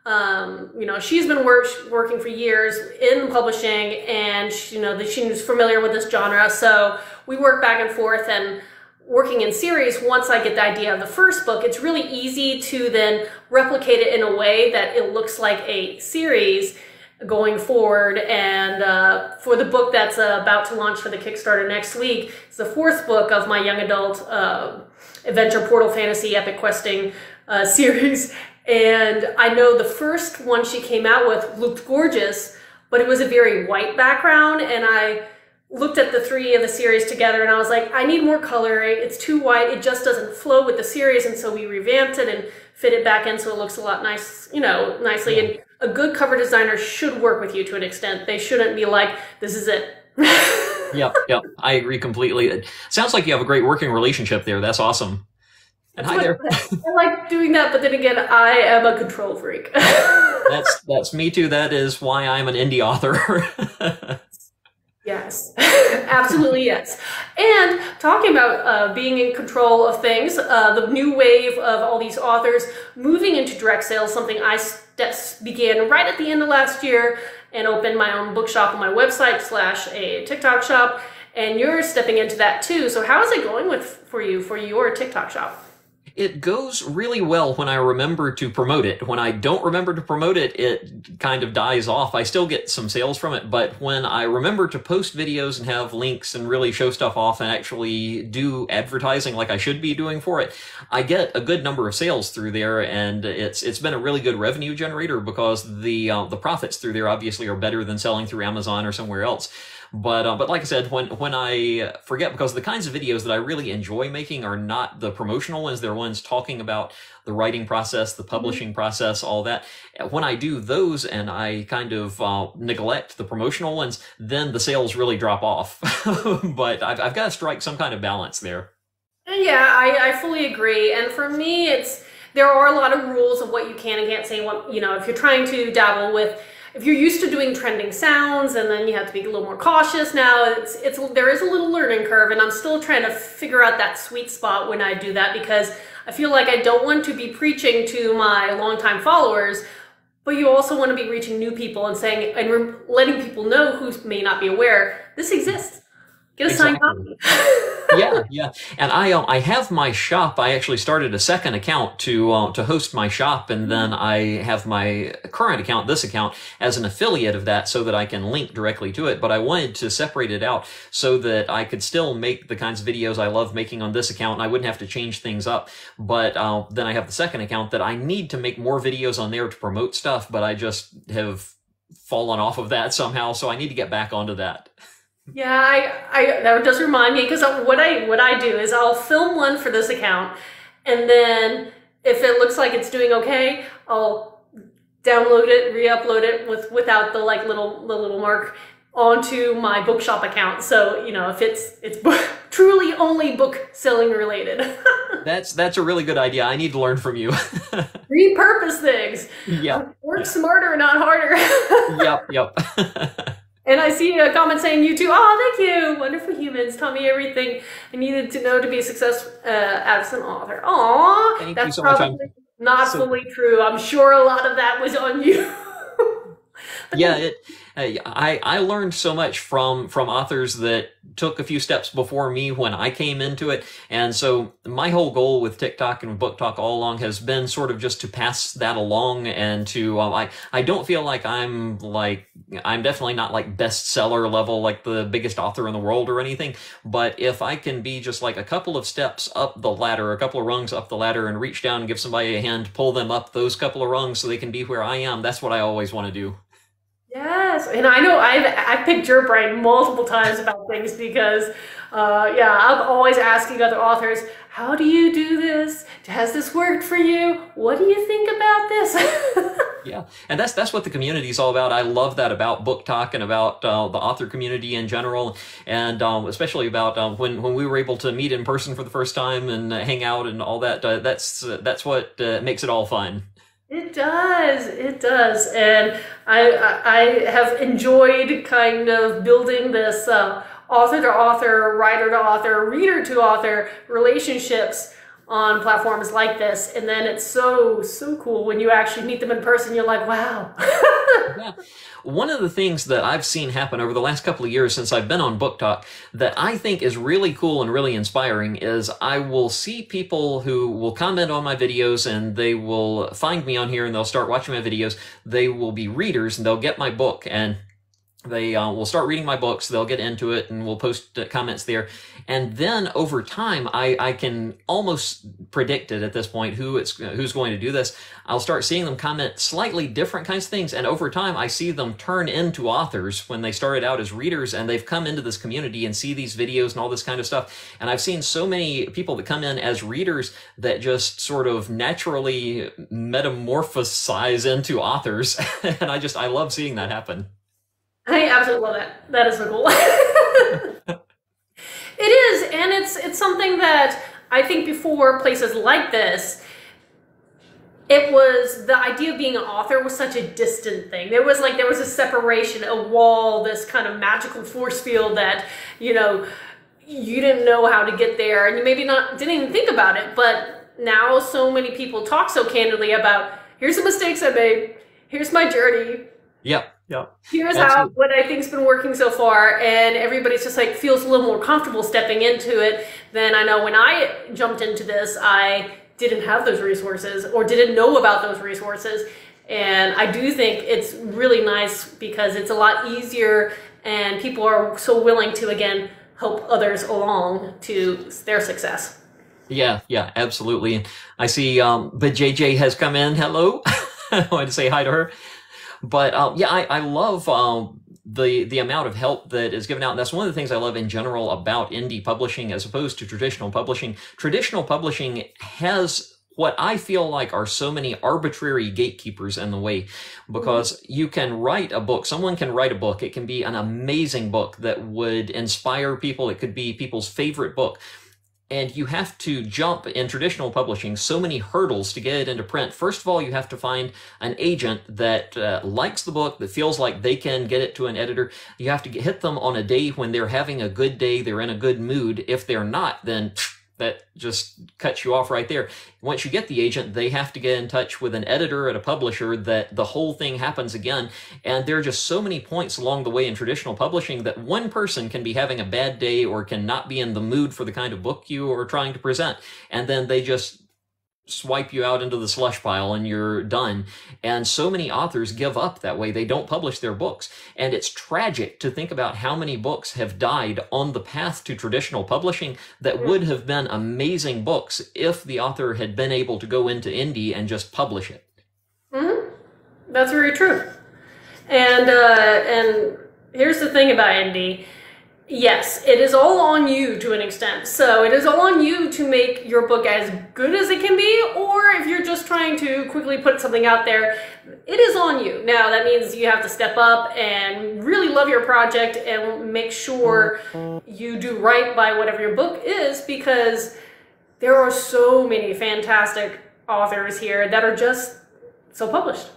Um, you know, she's been work, working for years in publishing and, she, you know, that she's familiar with this genre. So we work back and forth and working in series, once I get the idea of the first book, it's really easy to then replicate it in a way that it looks like a series going forward. And uh, for the book that's uh, about to launch for the Kickstarter next week, it's the fourth book of my young adult uh, adventure portal fantasy epic questing uh, series. And I know the first one she came out with looked gorgeous, but it was a very white background, and I looked at the three of the series together and I was like, I need more color. It's too white. It just doesn't flow with the series. And so we revamped it and fit it back in so it looks a lot nice, you know, nicely. And a good cover designer should work with you to an extent. They shouldn't be like, this is it. yep, yep. I agree completely. It sounds like you have a great working relationship there. That's awesome. And hi there. I like doing that, but then again, I am a control freak. that's that's me too. That is why I'm an indie author. Yes, absolutely yes. And talking about uh, being in control of things, uh, the new wave of all these authors moving into direct sales, something I began right at the end of last year and opened my own bookshop on my website slash a TikTok shop. And you're stepping into that too. So how is it going with for you for your TikTok shop? It goes really well when I remember to promote it. When I don't remember to promote it, it kind of dies off. I still get some sales from it, but when I remember to post videos and have links and really show stuff off and actually do advertising like I should be doing for it, I get a good number of sales through there, and it's it's been a really good revenue generator because the uh, the profits through there obviously are better than selling through Amazon or somewhere else. But uh, but like I said, when when I forget because the kinds of videos that I really enjoy making are not the promotional ones. They're ones talking about the writing process, the mm-hmm. publishing mm-hmm. process, all that. When I do those and I kind of uh, neglect the promotional ones, then the sales really drop off. but I've, I've got to strike some kind of balance there. Yeah, I, I fully agree. And for me, it's there are a lot of rules of what you can and can't say. What you know, if you're trying to dabble with if you're used to doing trending sounds and then you have to be a little more cautious now, it's, it's there is a little learning curve and I'm still trying to figure out that sweet spot when I do that because I feel like I don't want to be preaching to my longtime followers, but you also want to be reaching new people and saying and letting people know who may not be aware this exists. Get a exactly. signed copy. yeah, yeah. And I uh, I have my shop. I actually started a second account to uh, to host my shop, and then I have my current account, this account, as an affiliate of that, so that I can link directly to it. But I wanted to separate it out so that I could still make the kinds of videos I love making on this account, and I wouldn't have to change things up. But uh, then I have the second account that I need to make more videos on there to promote stuff, but I just have fallen off of that somehow, so I need to get back onto that. Yeah, I, I that does remind me because what I what I do is I'll film one for this account, and then if it looks like it's doing okay, I'll download it, re-upload it with without the like little the little mark onto my bookshop account. So you know if it's it's truly only book selling related. that's that's a really good idea. I need to learn from you. Repurpose things. Yeah. Work smarter, not harder. yep. Yep. And I see a comment saying, you too, oh, thank you, wonderful humans, taught me everything I needed to know to be a success uh, as an author. Aw, that's so probably not so, fully true. I'm sure a lot of that was on you. yeah, it, I, I learned so much from, from authors that took a few steps before me when I came into it. And so my whole goal with TikTok and BookTok all along has been sort of just to pass that along and to, um, I, I don't feel like I'm like, I'm definitely not like bestseller level, like the biggest author in the world or anything. But if I can be just like a couple of steps up the ladder, a couple of rungs up the ladder and reach down and give somebody a hand, pull them up those couple of rungs so they can be where I am, that's what I always want to do. Yes, and I know I've I've picked your brain multiple times about things because, uh, yeah, I'm always asking other authors, how do you do this? Has this worked for you? What do you think about this? yeah, and that's that's what the community is all about. I love that about BookTok and about uh, the author community in general, and um, especially about um, when when we were able to meet in person for the first time and uh, hang out and all that. Uh, that's that's what uh, makes it all fun. It does. It does. And I, I have enjoyed kind of building this uh, author to author, writer to author, reader to author relationships on platforms like this. And then it's so, so cool when you actually meet them in person. You're like, wow. yeah. One of the things that I've seen happen over the last couple of years since I've been on BookTok that I think is really cool and really inspiring is I will see people who will comment on my videos and they will find me on here and they'll start watching my videos. They will be readers and they'll get my book and they uh, will start reading my books they'll get into it and we'll post uh, comments there. And then over time I, I can almost predict it at this point who it's who's going to do this. I'll start seeing them comment slightly different kinds of things and over time i see them turn into authors when they started out as readers and they've come into this community and see these videos and all this kind of stuff. And i've seen so many people that come in as readers that just sort of naturally metamorphosize into authors and i just i love seeing that happen I absolutely love that. That is so cool. it is, and it's it's something that I think before places like this, it was the idea of being an author was such a distant thing. There was like there was a separation, a wall, this kind of magical force field that you know you didn't know how to get there, and you maybe not didn't even think about it. But now so many people talk so candidly about here's the mistakes I made, here's my journey. Yep. Yeah. Here's how what I think's been working so far, and everybody's just like feels a little more comfortable stepping into it than I know when I jumped into this. I didn't have those resources or didn't know about those resources, and I do think it's really nice because it's a lot easier, and people are so willing to again help others along to their success. Yeah, yeah, absolutely. I see, um, but JJ has come in. Hello. I wanted to say hi to her. But um, yeah, I, I love um, the the amount of help that is given out. And that's one of the things I love in general about indie publishing as opposed to traditional publishing. Traditional publishing has what I feel like are so many arbitrary gatekeepers in the way because you can write a book. Someone can write a book. It can be an amazing book that would inspire people. It could be people's favorite book and you have to jump in traditional publishing so many hurdles to get it into print. First of all, you have to find an agent that uh, likes the book, that feels like they can get it to an editor. You have to get, hit them on a day when they're having a good day, they're in a good mood. If they're not, then that just cuts you off right there. Once you get the agent, they have to get in touch with an editor at a publisher that the whole thing happens again. And there are just so many points along the way in traditional publishing that one person can be having a bad day or cannot be in the mood for the kind of book you are trying to present. And then they just swipe you out into the slush pile and you're done. And so many authors give up that way. They don't publish their books. And it's tragic to think about how many books have died on the path to traditional publishing that would have been amazing books if the author had been able to go into indie and just publish it. Mm-hmm. That's very true. And uh, and here's the thing about indie Yes, it is all on you to an extent. So it is all on you to make your book as good as it can be, or if you're just trying to quickly put something out there, it is on you. Now, that means you have to step up and really love your project and make sure you do right by whatever your book is because there are so many fantastic authors here that are just so published.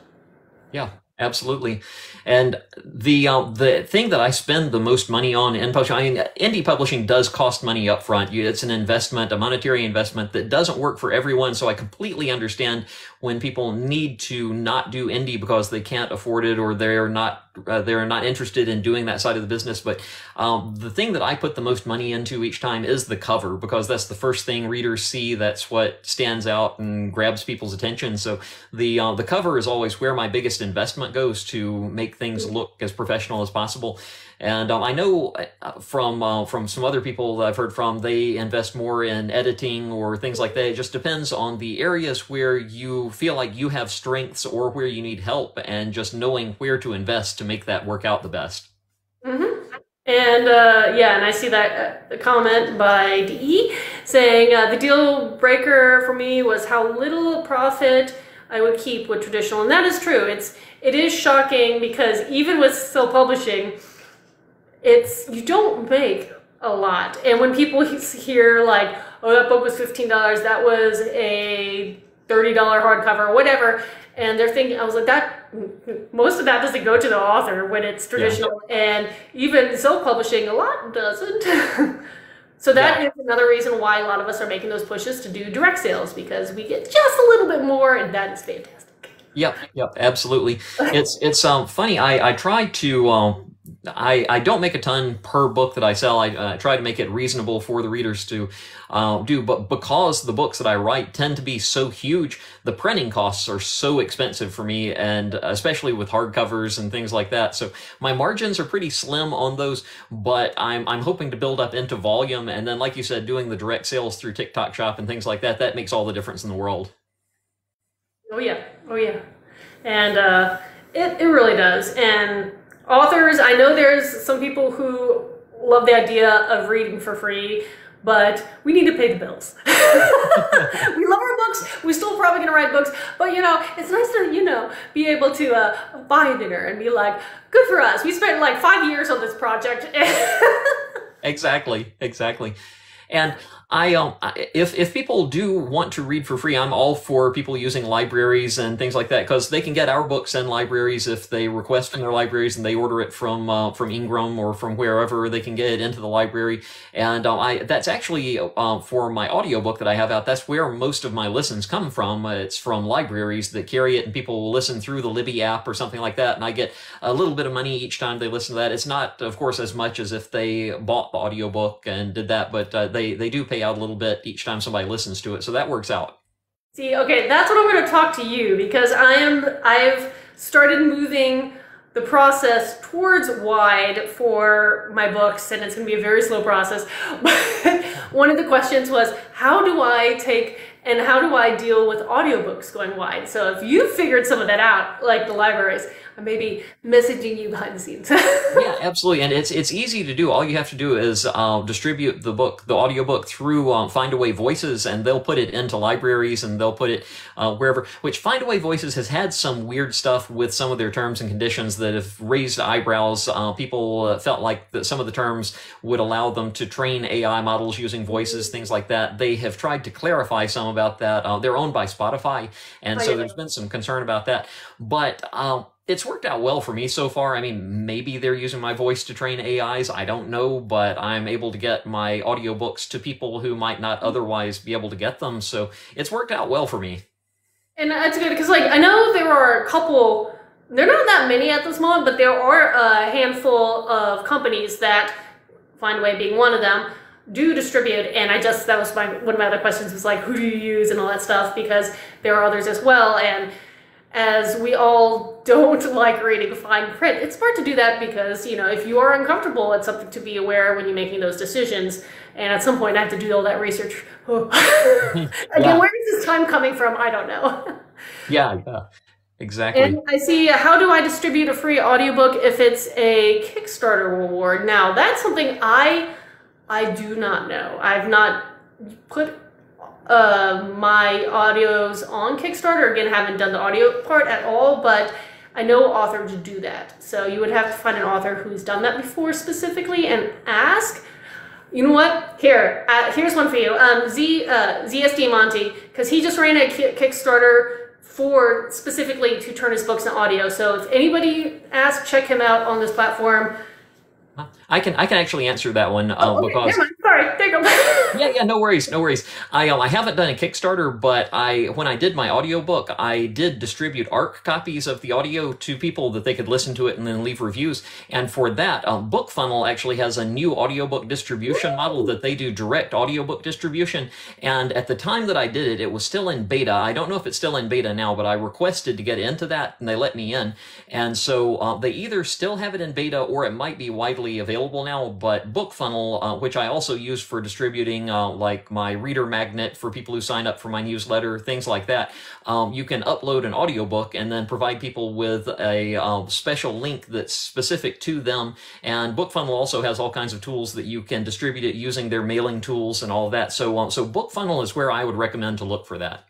Yeah, Absolutely. And the uh, the thing that I spend the most money on in publishing, I mean, indie publishing does cost money up front. It's an investment, a monetary investment that doesn't work for everyone. So I completely understand when people need to not do indie because they can't afford it or they're not uh, they're not interested in doing that side of the business. But um, the thing that I put the most money into each time is the cover because that's the first thing readers see. That's what stands out and grabs people's attention. So the uh, the cover is always where my biggest investment goes to make things look as professional as possible. And um, I know uh, from uh, from some other people that I've heard from, they invest more in editing or things like that. It just depends on the areas where you feel like you have strengths or where you need help, and just knowing where to invest to make that work out the best. Mm-hmm. And uh, yeah, and I see that uh, comment by DE saying uh, the deal breaker for me was how little profit I would keep with traditional, and that is true. It's it is shocking because even with self publishing, it's you don't make a lot. And when people hear like, oh, that book was fifteen dollars, that was a thirty dollar hardcover, or whatever, and they're thinking, I was like, that most of that doesn't go to the author when it's traditional, yeah. and even self publishing, a lot doesn't. so that yeah. is another reason why a lot of us are making those pushes to do direct sales because we get just a little bit more, and that is fantastic. Yep, yep, absolutely. It's it's um funny. I I try to um I, I don't make a ton per book that I sell. I uh, try to make it reasonable for the readers to uh, do, but because the books that I write tend to be so huge, the printing costs are so expensive for me, and especially with hardcovers and things like that. So my margins are pretty slim on those, but I'm I'm hoping to build up into volume, and then like you said, doing the direct sales through TikTok Shop and things like that, that makes all the difference in the world. Oh yeah, oh yeah, and uh, it it really does, and authors, I know there's some people who love the idea of reading for free, but we need to pay the bills. we love our books. We're still probably going to write books, but you know, it's nice to, you know, be able to uh, buy a dinner and be like, good for us. We spent like five years on this project. exactly, exactly. And I um if if people do want to read for free, I'm all for people using libraries and things like that because they can get our books in libraries if they request from their libraries and they order it from uh, from Ingram or from wherever they can get it into the library. And um, I that's actually uh, for my audiobook that I have out. That's where most of my listens come from. It's from libraries that carry it, and people will listen through the Libby app or something like that. And I get a little bit of money each time they listen to that. It's not, of course, as much as if they bought the audiobook and did that, but uh, they they do pay pay out a little bit each time somebody listens to it. So that works out. See, okay, that's what I'm going to talk to you because I am I've started moving the process towards wide for my books and it's going to be a very slow process. But one of the questions was how do I take and how do I deal with audiobooks going wide? So if you figured some of that out, like the libraries, maybe messaging you behind the scenes. yeah, absolutely, and it's it's easy to do. All you have to do is uh, distribute the book, the audiobook, through um, Findaway Voices, and they'll put it into libraries and they'll put it uh, wherever. Which Findaway Voices has had some weird stuff with some of their terms and conditions that have raised eyebrows. Uh, people uh, felt like that some of the terms would allow them to train AI models using voices, things like that. They have tried to clarify some about that. Uh, they're owned by Spotify, and oh, so there's been some concern about that. But um, it's worked out well for me so far. I mean, maybe they're using my voice to train AIs. I don't know, but I'm able to get my audiobooks to people who might not otherwise be able to get them. So it's worked out well for me. And that's good because, like, I know there are a couple. They're not that many at this moment, but there are a handful of companies that, Find a Findaway being one of them, do distribute. And I just that was my one of my other questions was like, who do you use and all that stuff because there are others as well. And as we all don't like reading fine print. It's smart to do that because, you know, if you are uncomfortable, it's something to be aware when you're making those decisions. And at some point, I have to do all that research. Again, yeah. where is this time coming from? I don't know. yeah, yeah. Exactly. And I see how do I distribute a free audiobook if it's a Kickstarter reward? Now, that's something I I do not know. I've not put uh, my audios on Kickstarter. Again, haven't done the audio part at all, but I know authors do that. So you would have to find an author who's done that before specifically and ask. You know what? Here, uh, here's one for you. Um, Z uh, ZSD Monty, because he just ran a Kickstarter for specifically to turn his books into audio. So if anybody asks, check him out on this platform. I can I can actually answer that one uh, oh, okay. because Sorry, there you go. yeah, yeah, no worries, no worries. I um, I haven't done a Kickstarter, but I when I did my audiobook, I did distribute ARC copies of the audio to people that they could listen to it and then leave reviews. And for that, um, BookFunnel actually has a new audiobook distribution model that they do direct audiobook distribution. And at the time that I did it, it was still in beta. I don't know if it's still in beta now, but I requested to get into that, and they let me in. And so uh, they either still have it in beta or it might be widely available now. But BookFunnel, uh, which I also use for distributing uh, like my reader magnet for people who sign up for my newsletter, things like that. Um, you can upload an audiobook and then provide people with a uh, special link that's specific to them. And BookFunnel also has all kinds of tools that you can distribute it using their mailing tools and all that. So, um, so BookFunnel is where I would recommend to look for that.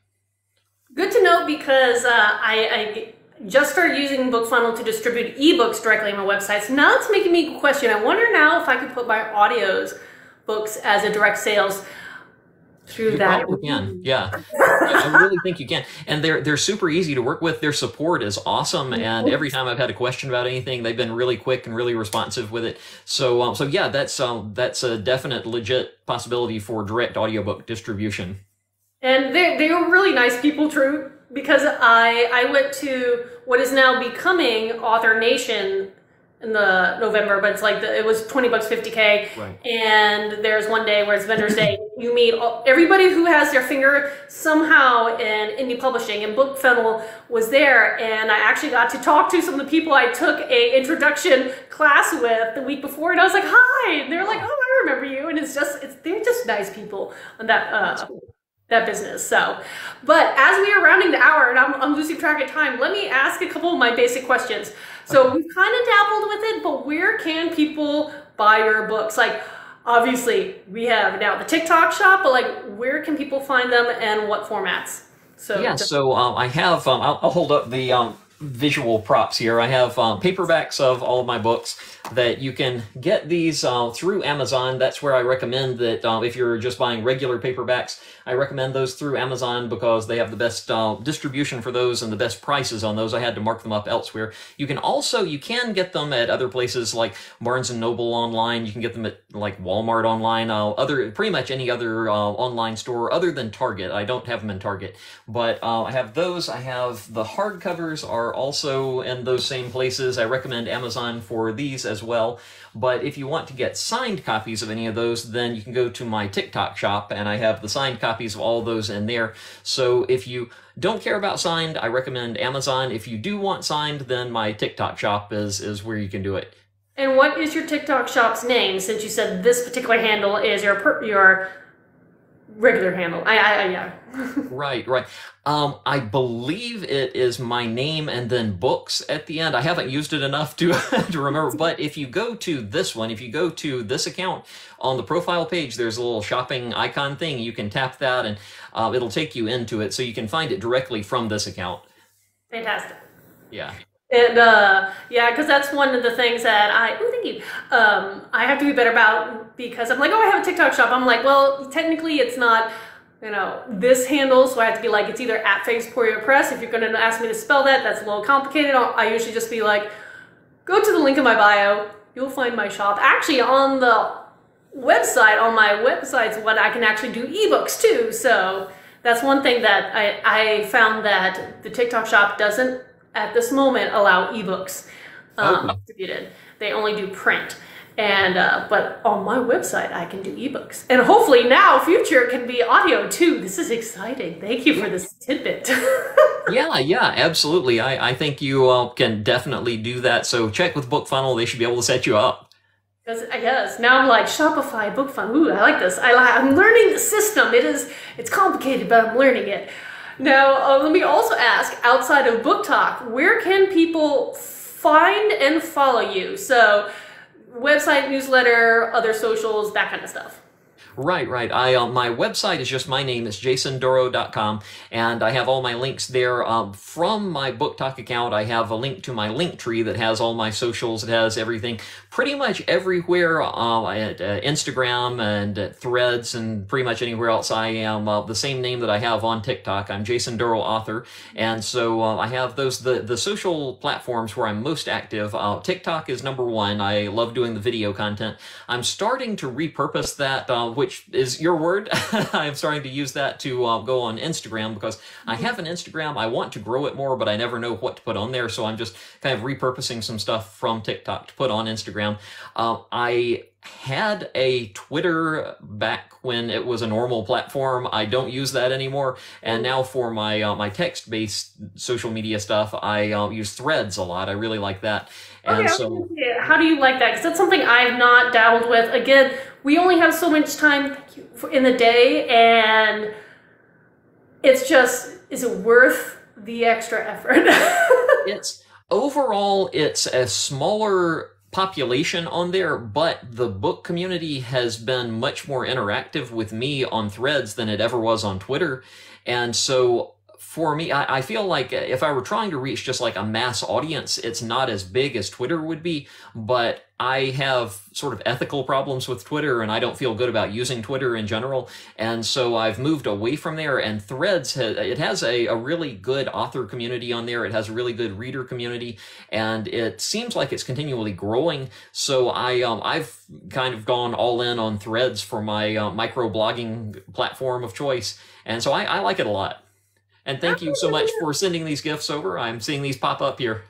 Good to know because uh, I, I just started using BookFunnel to distribute ebooks directly on my website. So now it's making me question. I wonder now if I could put my audios books as a direct sales through you that. probably can. Yeah. I really think you can. And they're they're super easy to work with. Their support is awesome. And every time I've had a question about anything, they've been really quick and really responsive with it. So um, so yeah, that's um, that's a definite legit possibility for direct audiobook distribution. And they they were really nice people, true, because I I went to what is now becoming Author Nation in the November, but it's like the, it was twenty bucks fifty k. Right. And there's one day where it's Vendors Day. You meet all, everybody who has their finger somehow in indie publishing, and BookFunnel was there. And I actually got to talk to some of the people I took a introduction class with the week before, and I was like, "Hi!" And they're like, "Oh, I remember you." And it's just it's they're just nice people on that. Uh, that business. So, but as we are rounding the hour and I'm, I'm losing track of time, let me ask a couple of my basic questions. So we've kind of dabbled with it, but where can people buy your books? Like, obviously, we have now the TikTok shop, but like, where can people find them and what formats? So yeah, so um, I have. Um, I'll, I'll, hold up the um, visual props here. I have um, paperbacks of all of my books that you can get these uh, through Amazon. That's where I recommend that uh, if you're just buying regular paperbacks, I recommend those through Amazon because they have the best uh, distribution for those and the best prices on those. I had to mark them up elsewhere. You can also, you can get them at other places like Barnes & Noble online. You can get them at like Walmart online, uh, other pretty much any other uh, online store other than Target. I don't have them in Target, but uh, I have those. I have the hardcovers are also in those same places. I recommend Amazon for these as as well. But if you want to get signed copies of any of those, then you can go to my TikTok shop and I have the signed copies of all of those in there. So if you don't care about signed, I recommend Amazon. If you do want signed, then my TikTok shop is, is where you can do it. And what is your TikTok shop's name? Since you said this particular handle is your your regular handle. I, I, I yeah. right, right. Um, I believe it is my name and then books at the end. I haven't used it enough to to remember. But if you go to this one, if you go to this account on the profile page, there's a little shopping icon thing. You can tap that, and uh, it'll take you into it, so you can find it directly from this account. Fantastic. Yeah. And uh, yeah, because that's one of the things that I oh thank you. Um, I have to be better about because I'm like oh I have a TikTok shop. I'm like well technically it's not you know this handle so I have to be like it's either at Face Courier Press. If you're going to ask me to spell that that's a little complicated. I usually just be like go to the link in my bio. You'll find my shop. Actually on the website on my website's what I can actually do ebooks too. So that's one thing that I, I found that the TikTok shop doesn't at this moment allow ebooks um, okay. distributed. They only do print. And uh, but on my website I can do ebooks, and hopefully now future can be audio too. This is exciting. Thank you for this tidbit. yeah, yeah, absolutely. I I think you uh, can definitely do that. So check with BookFunnel; they should be able to set you up. Because yes, now I'm like Shopify, BookFunnel. Ooh, I like this. I like. I'm learning the system. It is. It's complicated, but I'm learning it. Now, uh, let me also ask, outside of BookTok, where can people find and follow you? So, website, newsletter, other socials, that kind of stuff. Right, right. I uh, my website is just my name. It's jasondorough.com, and I have all my links there. Um, from my BookTok account, I have a link to my link tree that has all my socials. It has everything pretty much everywhere uh, at uh, Instagram and Threads and pretty much anywhere else. I am uh, the same name that I have on TikTok. I'm Jason Dorough Author, and so uh, I have those the the social platforms where I'm most active. Uh, TikTok is number one. I love doing the video content. I'm starting to repurpose that, uh, which is your word. I'm starting to use that to uh, go on Instagram because I have an Instagram. I want to grow it more, but I never know what to put on there. So I'm just kind of repurposing some stuff from TikTok to put on Instagram. Uh, I had a Twitter back when it was a normal platform. I don't use that anymore, and now for my uh, my text based social media stuff, I uh, use Threads a lot. I really like that. Oh, and okay, so, how do you like that? Because that's something I've not dabbled with. Again, we only have so much time in the day, and it's just is it worth the extra effort? it's overall it's a smaller population on there, but the book community has been much more interactive with me on threads than it ever was on Twitter. And so for me, I, I, feel like if I were trying to reach just like a mass audience, it's not as big as Twitter would be. But I have sort of ethical problems with Twitter and I don't feel good about using Twitter in general. And so I've moved away from there and Threads, has, it has a, a really good author community on there. It has a really good reader community and it seems like it's continually growing. So I, um, I've kind of gone all in on Threads for my uh, micro blogging platform of choice. And so I, I like it a lot. And thank you so much for sending these gifts over. I'm seeing these pop up here.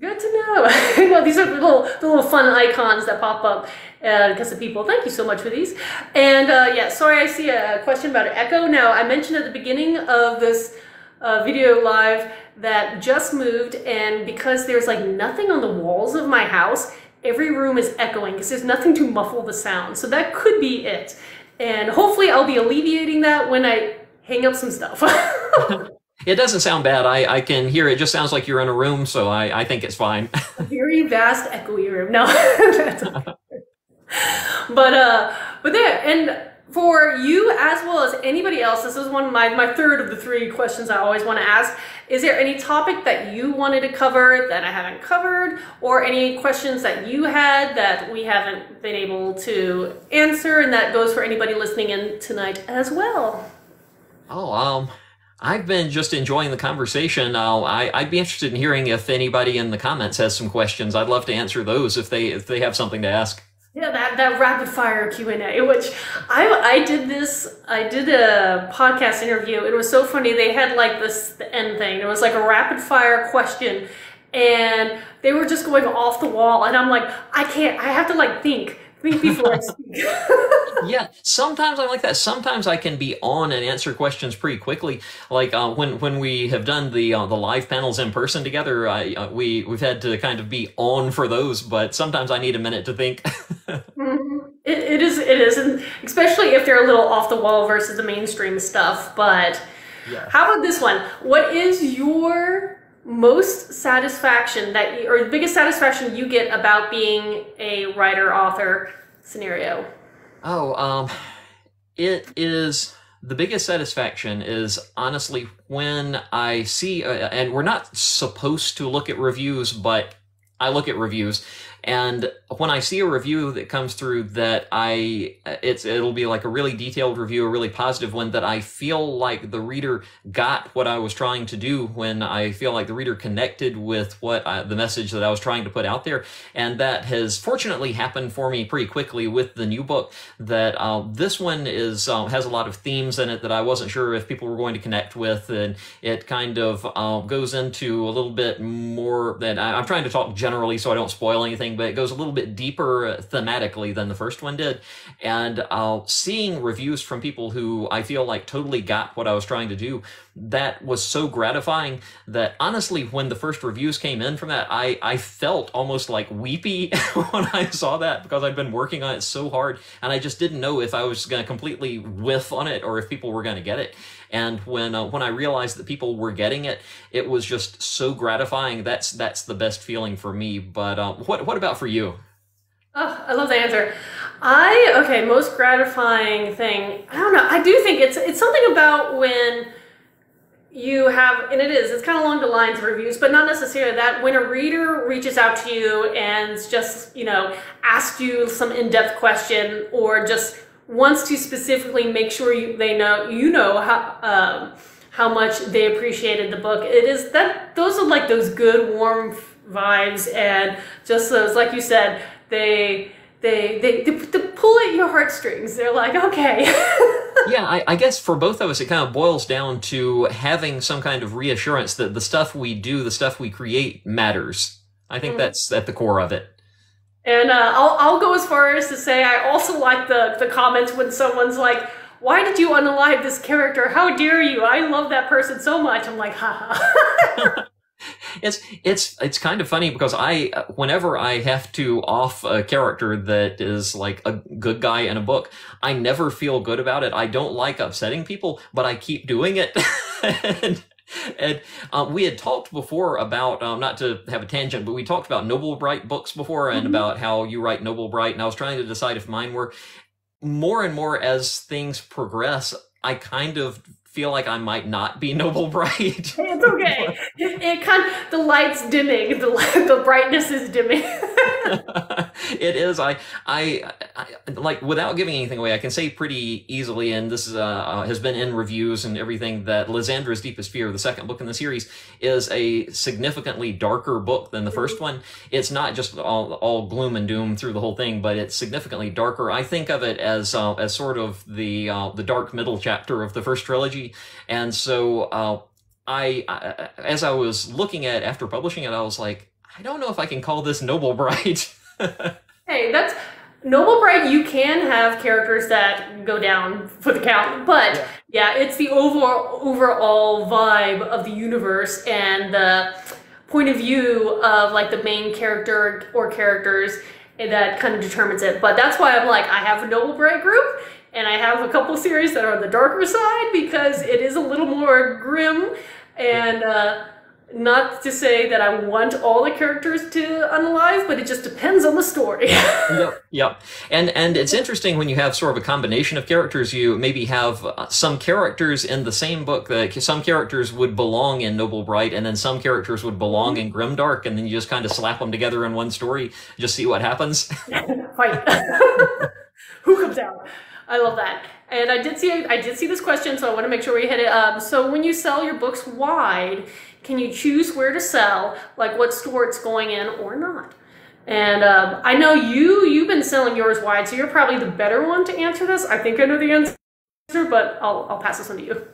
Good to know. no, these are the little, the little fun icons that pop up uh, because of people. Thank you so much for these. And uh, yeah, sorry, I see a question about echo. Now, I mentioned at the beginning of this uh, video live that just moved, and because there's like nothing on the walls of my house, every room is echoing because there's nothing to muffle the sound. So that could be it. And hopefully, I'll be alleviating that when I hang up some stuff. it doesn't sound bad. I, I can hear it. it. just sounds like you're in a room, so I, I think it's fine. very vast, echoey room. No, but uh, but there and for you as well as anybody else, this is one of my my third of the three questions I always want to ask. Is there any topic that you wanted to cover that I haven't covered, or any questions that you had that we haven't been able to answer, and that goes for anybody listening in tonight as well? Oh, um, I've been just enjoying the conversation. Uh, I, I'd be interested in hearing if anybody in the comments has some questions. I'd love to answer those if they if they have something to ask. Yeah, that, that rapid fire Q and A, which I I did this. I did a podcast interview. It was so funny. They had like this the end thing. It was like a rapid fire question, and they were just going off the wall. And I'm like, I can't. I have to like think think before I speak. yeah, sometimes I'm like that. Sometimes I can be on and answer questions pretty quickly. Like uh, when when we have done the uh, the live panels in person together, I, uh, we we've had to kind of be on for those. But sometimes I need a minute to think. mm-hmm. it, it is it is, and especially if they're a little off the wall versus the mainstream stuff. But yeah. how about this one? What is your most satisfaction that or the biggest satisfaction you get about being a writer author scenario? Oh um it is the biggest satisfaction is honestly when i see uh, and we're not supposed to look at reviews but i look at reviews and when I see a review that comes through that I, it's, it'll be like a really detailed review, a really positive one that I feel like the reader got what I was trying to do when I feel like the reader connected with what I, the message that I was trying to put out there. And that has fortunately happened for me pretty quickly with the new book that uh, this one is, uh, has a lot of themes in it that I wasn't sure if people were going to connect with. And it kind of uh, goes into a little bit more that I, I'm trying to talk generally so I don't spoil anything but it goes a little bit deeper thematically than the first one did. And uh, seeing reviews from people who I feel like totally got what I was trying to do, that was so gratifying that honestly, when the first reviews came in from that, I, I felt almost like weepy when I saw that because I'd been working on it so hard and I just didn't know if I was going to completely whiff on it or if people were going to get it. And when uh, when I realized that people were getting it, it was just so gratifying. That's that's the best feeling for me. But uh, what what about for you? Oh, I love the answer. I okay, most gratifying thing. I don't know. I do think it's it's something about when you have, and it is, it's kind of along the lines of reviews, but not necessarily that. When a reader reaches out to you and just, you know, asks you some in-depth question or just wants to specifically make sure you, they know, you know how, um, how much they appreciated the book. It is that, those are like those good, warm vibes and just those, like you said, they, they, they, they, they pull at your heartstrings. They're like, okay. yeah, I, I, guess for both of us, it kind of boils down to having some kind of reassurance that the stuff we do, the stuff we create, matters. I think mm. that's at the core of it. And uh, I'll, I'll go as far as to say I also like the, the comments when someone's like, why did you unalive this character? How dare you? I love that person so much. I'm like, haha. it's it's it's kind of funny because I whenever I have to off a character that is like a good guy in a book, I never feel good about it. I don't like upsetting people, but I keep doing it. and, and uh, we had talked before about um, not to have a tangent, but we talked about Noble Bright books before and mm-hmm. about how you write Noble Bright, and I was trying to decide if mine were more and more as things progress. I kind of feel like I might not be Noble Bright. it's okay. it, it, kind of, the light's dimming, the the brightness is dimming. it is. I, I, I, like without giving anything away, I can say pretty easily, and this is, uh, uh, has been in reviews and everything that Lysandra's Deepest Fear, the second book in the series, is a significantly darker book than the first mm-hmm. one. It's not just all, all gloom and doom through the whole thing, but it's significantly darker. I think of it as uh, as sort of the uh, the dark middle chapter of the first trilogy and so uh, I, I, as I was looking at after publishing it, I was like, I don't know if I can call this Noble Bright. hey, that's Noble Bright. You can have characters that go down for the count, but yeah, yeah it's the overall overall vibe of the universe and the point of view of like the main character or characters that kind of determines it. But that's why I'm like, I have a Noble Bright group, and I have a couple series that are on the darker side because it is a little more grim and uh, not to say that I want all the characters to unalive, but it just depends on the story. yep, yep. And and it's interesting when you have sort of a combination of characters. You maybe have uh, some characters in the same book that some characters would belong in Noble Bright, and then some characters would belong in Grimdark, and then you just kind of slap them together in one story, just see what happens. Fight. Who comes out? I love that. And I did see I did see this question, so I want to make sure we hit it. Um, so when you sell your books wide, can you choose where to sell, like what store it's going in or not? And um, I know you you've been selling yours wide, so you're probably the better one to answer this. I think I know the answer, but I'll I'll pass this on to you.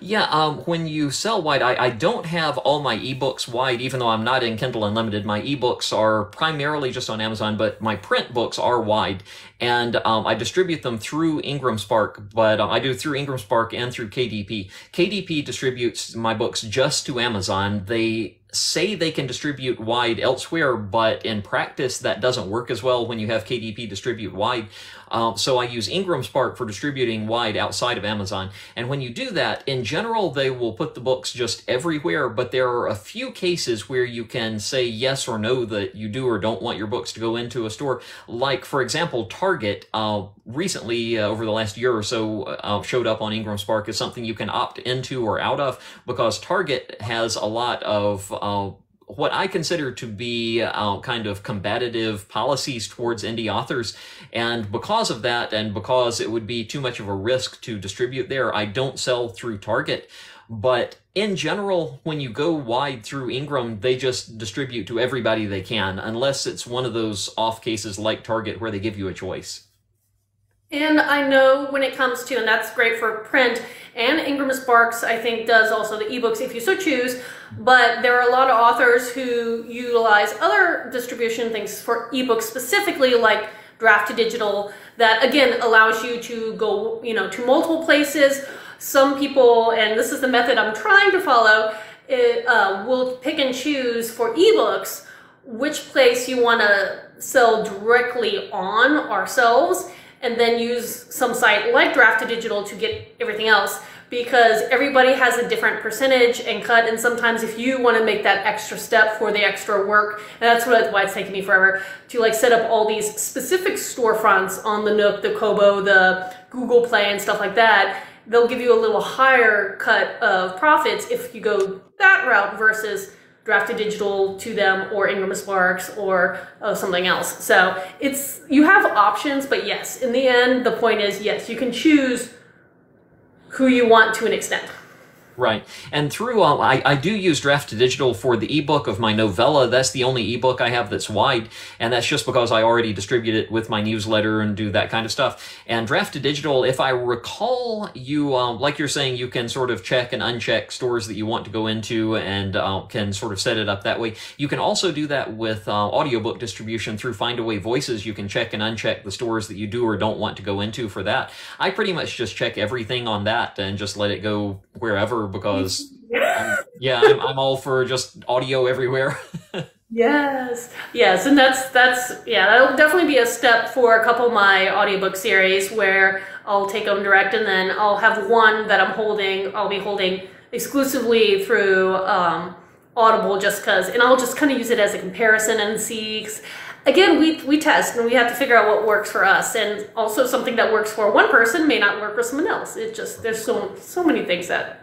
Yeah, um, when you sell wide, I, I don't have all my ebooks wide, even though I'm not in Kindle Unlimited. My ebooks are primarily just on Amazon, but my print books are wide. And um, I distribute them through Ingram Spark, but uh, I do through Ingram Spark and through KDP. KDP distributes my books just to Amazon. They say they can distribute wide elsewhere, but in practice that doesn't work as well when you have KDP distribute wide. Uh, so I use Ingram Spark for distributing wide outside of Amazon. And when you do that, in general, they will put the books just everywhere, but there are a few cases where you can say yes or no that you do or don't want your books to go into a store. Like, for example, Target uh, recently, uh, over the last year or so, uh, showed up on Ingram Spark as something you can opt into or out of because Target has a lot of uh, what I consider to be uh, kind of combative policies towards indie authors. And because of that, and because it would be too much of a risk to distribute there, I don't sell through Target. But in general, when you go wide through Ingram, they just distribute to everybody they can, unless it's one of those off cases like Target where they give you a choice. And I know when it comes to, and that's great for print, and Ingram Sparks, I think, does also the ebooks if you so choose. But there are a lot of authors who utilize other distribution things for ebooks specifically, like draft to digital, that again allows you to go, you know, to multiple places. Some people, and this is the method I'm trying to follow, it, uh, will pick and choose for ebooks which place you want to sell directly on ourselves and then use some site like Draft to Digital to get everything else. because everybody has a different percentage and cut and sometimes if you want to make that extra step for the extra work and that's what, why it's taking me forever to like set up all these specific storefronts on the nook the kobo the google play and stuff like that they'll give you a little higher cut of profits if you go that route versus Draft to Digital to them or ingram sparks or uh, something else so it's you have options but yes in the end the point is yes you can choose who you want to an extent. Right. And through, uh, I, I do use Draft to Digital for the ebook of my novella. That's the only ebook I have that's wide. And that's just because I already distribute it with my newsletter and do that kind of stuff. And Draft to Digital, if I recall, you, um, like you're saying, you can sort of check and uncheck stores that you want to go into and uh, can sort of set it up that way. You can also do that with uh, audiobook distribution through Findaway Voices. You can check and uncheck the stores that you do or don't want to go into for that. I pretty much just check everything on that and just let it go wherever because I'm, yeah, I'm, I'm all for just audio everywhere. yes, yes, and that's that's yeah, that'll definitely be a step for a couple of my audiobook series where I'll take them direct, and then I'll have one that I'm holding. I'll be holding exclusively through um, Audible, just because, and I'll just kind of use it as a comparison and see. Again, we, we test and we have to figure out what works for us, and also something that works for one person may not work for someone else. It just there's so so many things that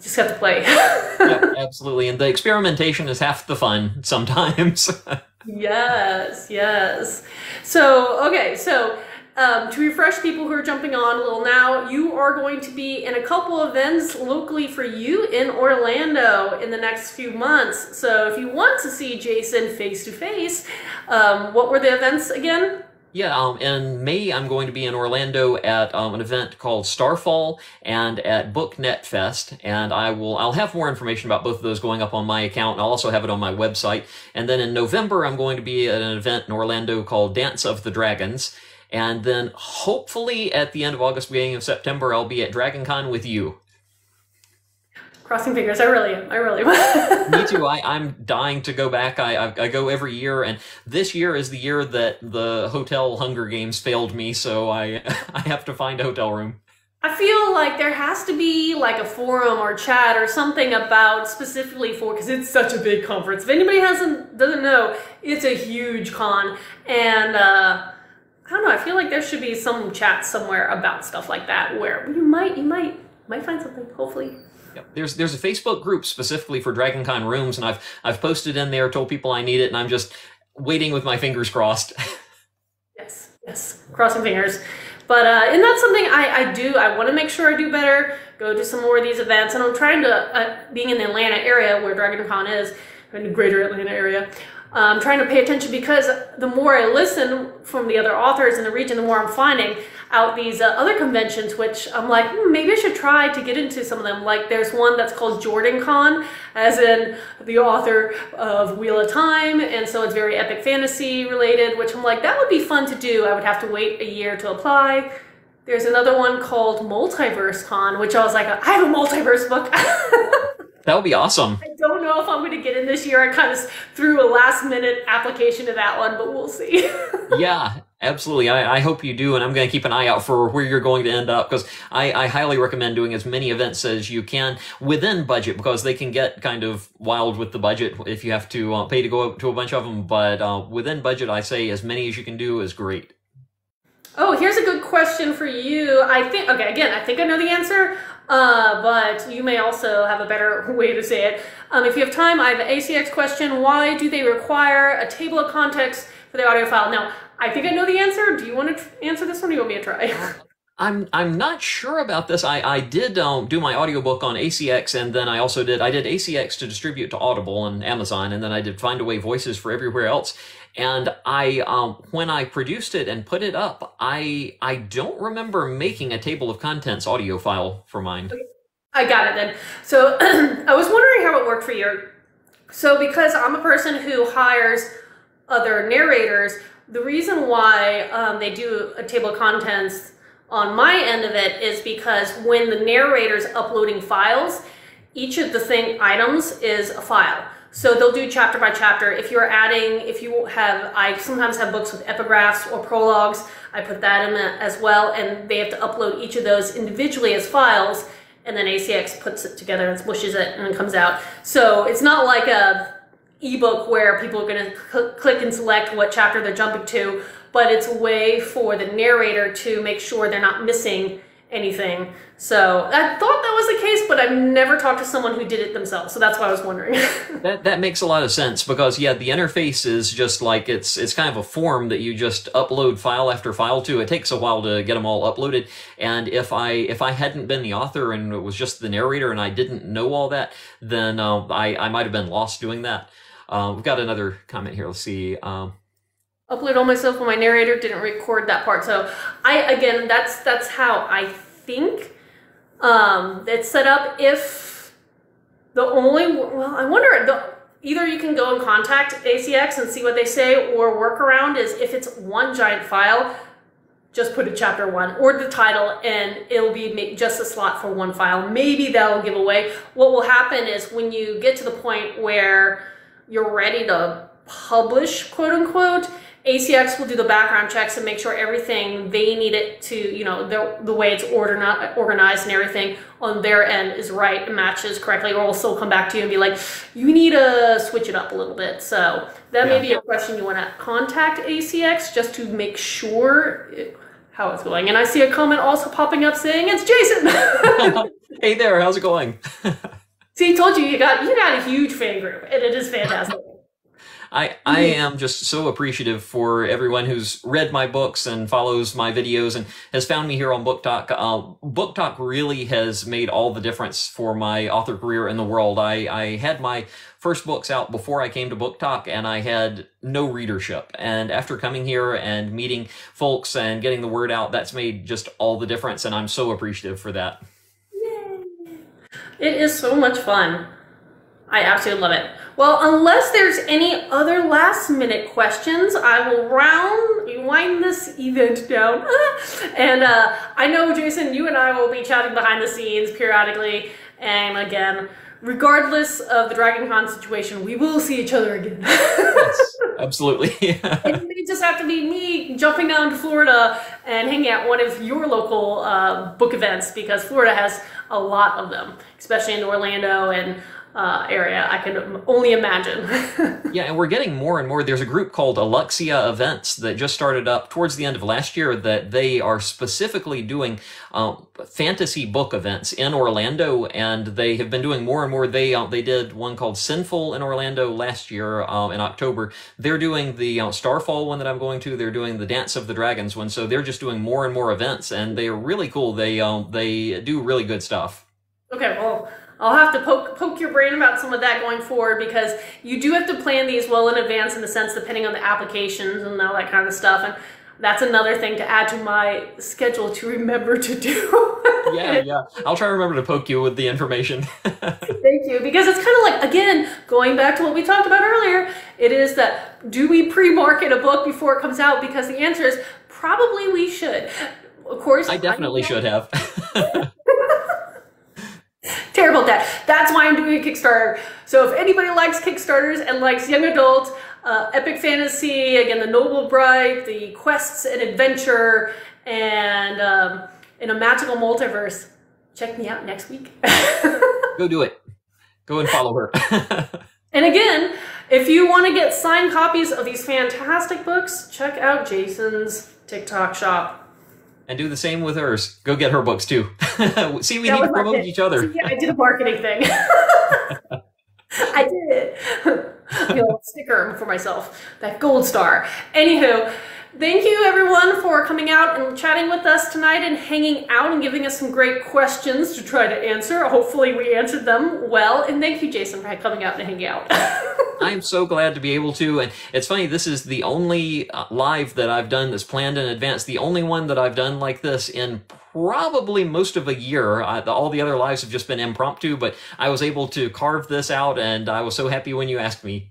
just have to play. yeah, absolutely. And the experimentation is half the fun sometimes. yes, yes. So, okay, so um, to refresh people who are jumping on a little now, you are going to be in a couple events locally for you in Orlando in the next few months. So if you want to see Jason face to face, what were the events again? Yeah, um, in May I'm going to be in Orlando at um, an event called Starfall and at BookNet Fest, and I will I'll have more information about both of those going up on my account, and I'll also have it on my website. And then in November I'm going to be at an event in Orlando called Dance of the Dragons, and then hopefully at the end of August, beginning of September, I'll be at DragonCon with you crossing fingers. I really am. I really am. Me too. I, I'm dying to go back. I, I, I go every year, and this year is the year that the hotel Hunger Games failed me, so I I have to find a hotel room. I feel like there has to be like a forum or chat or something about specifically for because it's such a big conference. If anybody hasn't doesn't know, it's a huge con, and uh, I don't know. I feel like there should be some chat somewhere about stuff like that where you might you might might find something. Hopefully. There's there's a Facebook group specifically for DragonCon rooms, and I've I've posted in there, told people I need it, and I'm just waiting with my fingers crossed. yes, yes, crossing fingers. But uh, and that's something I, I do. I want to make sure I do better. Go to some more of these events, and I'm trying to uh, being in the Atlanta area where DragonCon is, in the greater Atlanta area. I'm trying to pay attention because the more I listen from the other authors in the region, the more I'm finding out these uh, other conventions, which I'm like, hmm, maybe I should try to get into some of them. Like there's one that's called Jordan Con, as in the author of Wheel of Time, and so it's very epic fantasy related, which I'm like, that would be fun to do. I would have to wait a year to apply. There's another one called Multiverse Con, which I was like, I have a multiverse book. that would be awesome. I don't know if I'm going to get in this year. I kind of threw a last minute application to that one, but we'll see. yeah, Absolutely. I, I hope you do, and I'm going to keep an eye out for where you're going to end up because I, I highly recommend doing as many events as you can within budget because they can get kind of wild with the budget if you have to uh, pay to go to a bunch of them. But uh, within budget, I say as many as you can do is great. Oh, here's a good question for you. I think, okay, again, I think I know the answer, uh, but you may also have a better way to say it. Um, if you have time, I have an ACX question. Why do they require a table of contents for the audio file? Now, I think I know the answer. Do you want to answer this one or do you want me to try? I'm I'm not sure about this. I I did um, do my audiobook on ACX, and then I also did I did ACX to distribute to Audible and Amazon, and then I did Find Findaway Voices for everywhere else. And I um, when I produced it and put it up, I I don't remember making a table of contents audio file for mine. I got it then. So I was wondering how it worked for you. So because I'm a person who hires other narrators, the reason why um, they do a table of contents on my end of it is because when the narrator's uploading files, each of the thing items is a file. So they'll do chapter by chapter. If you're adding, if you have, I sometimes have books with epigraphs or prologues, I put that in as well, and they have to upload each of those individually as files, and then ACX puts it together and smushes it and it comes out. So it's not like a ebook where people are going to cl- click and select what chapter they're jumping to, but it's a way for the narrator to make sure they're not missing anything. So I thought that was the case, but I've never talked to someone who did it themselves. So that's why I was wondering. that that makes a lot of sense because yeah, the interface is just like it's it's kind of a form that you just upload file after file to. It takes a while to get them all uploaded, and if I if I hadn't been the author and it was just the narrator and I didn't know all that, then uh, I I might have been lost doing that. Uh, we've got another comment here. Let's see. Um, upload all myself, but my narrator didn't record that part. So I again, that's that's how I think um, it's set up. If the only well, I wonder the either you can go and contact ACX and see what they say, or workaround is if it's one giant file, just put a chapter one or the title and it'll be just a slot for one file. Maybe that'll give away. What will happen is when you get to the point where you're ready to publish, quote unquote, ACX will do the background checks and make sure everything they need it to, you know, the, the way it's order, organized and everything on their end is right and matches correctly, or will still come back to you and be like, you need to switch it up a little bit. So that yeah. may be a question you want to contact ACX just to make sure it, how it's going. And I see a comment also popping up saying it's Jason. hey there, how's it going? see, I told you you got you got a huge fan group, and it is fantastic. I, I am just so appreciative for everyone who's read my books and follows my videos and has found me here on BookTok. Uh, BookTok really has made all the difference for my author career in the world. I, I had my first books out before I came to BookTok and I had no readership. And after coming here and meeting folks and getting the word out, that's made just all the difference. And I'm so appreciative for that. Yay. It is so much fun. I absolutely love it. Well, unless there's any other last minute questions, I will round, wind this event down. and uh, I know, Jason, you and I will be chatting behind the scenes periodically. And again, regardless of the Dragon Con situation, we will see each other again. yes, absolutely. it may just have to be me jumping down to Florida and hanging at one of your local uh, book events because Florida has a lot of them, especially in Orlando and uh, area. I can only imagine. yeah, and we're getting more and more. There's a group called Alexia Events that just started up towards the end of last year that they are specifically doing uh, fantasy book events in Orlando, and they have been doing more and more. They uh, they did one called Sinful in Orlando last year uh, in October. They're doing the uh, Starfall one that I'm going to. They're doing the Dance of the Dragons one. So they're just doing more and more events, and they are really cool. They uh, they do really good stuff. Okay, well, I'll have to poke, poke your brain about some of that going forward because you do have to plan these well in advance in the sense depending on the applications and all that kind of stuff. And that's another thing to add to my schedule to remember to do. yeah, yeah. I'll try to remember to poke you with the information. Thank you. Because it's kind of like, again, going back to what we talked about earlier, it is that do we pre market a book before it comes out? Because the answer is probably we should. Of course, I definitely I should have terrible that. That's why I'm doing a Kickstarter. So if anybody likes Kickstarters and likes young adult, uh, epic fantasy, again, the Noble Bright, the quests and adventure, and um, in a magical multiverse, check me out next week. Go do it. Go and follow her. and again, if you want to get signed copies of these fantastic books, check out Jason's TikTok shop and do the same with hers. Go get her books too. See, we that need to promote each other. yeah, I did a marketing thing. I did it. you know, sticker for myself, that gold star. Anywho, Thank you everyone for coming out and chatting with us tonight and hanging out and giving us some great questions to try to answer. Hopefully we answered them well. And thank you, Jason, for coming out and hanging out. I'm so glad to be able to. And it's funny, this is the only uh, live that I've done that's planned in advance. The only one that I've done like this in probably most of a year. I, all the other lives have just been impromptu, but I was able to carve this out and I was so happy when you asked me.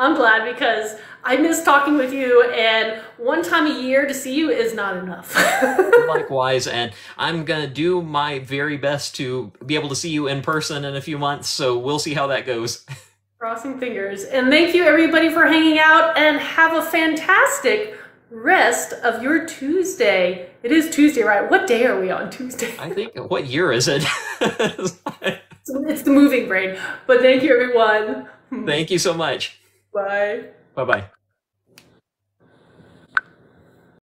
I'm glad because I miss talking with you, and one time a year to see you is not enough. Likewise, and I'm gonna do my very best to be able to see you in person in a few months, so we'll see how that goes. Crossing fingers. And thank you everybody for hanging out, and have a fantastic rest of your Tuesday. It is Tuesday, right? What day are we on Tuesday? I think, what year is it? it's the moving brain. But thank you, everyone. Thank you so much. Bye. Bye bye.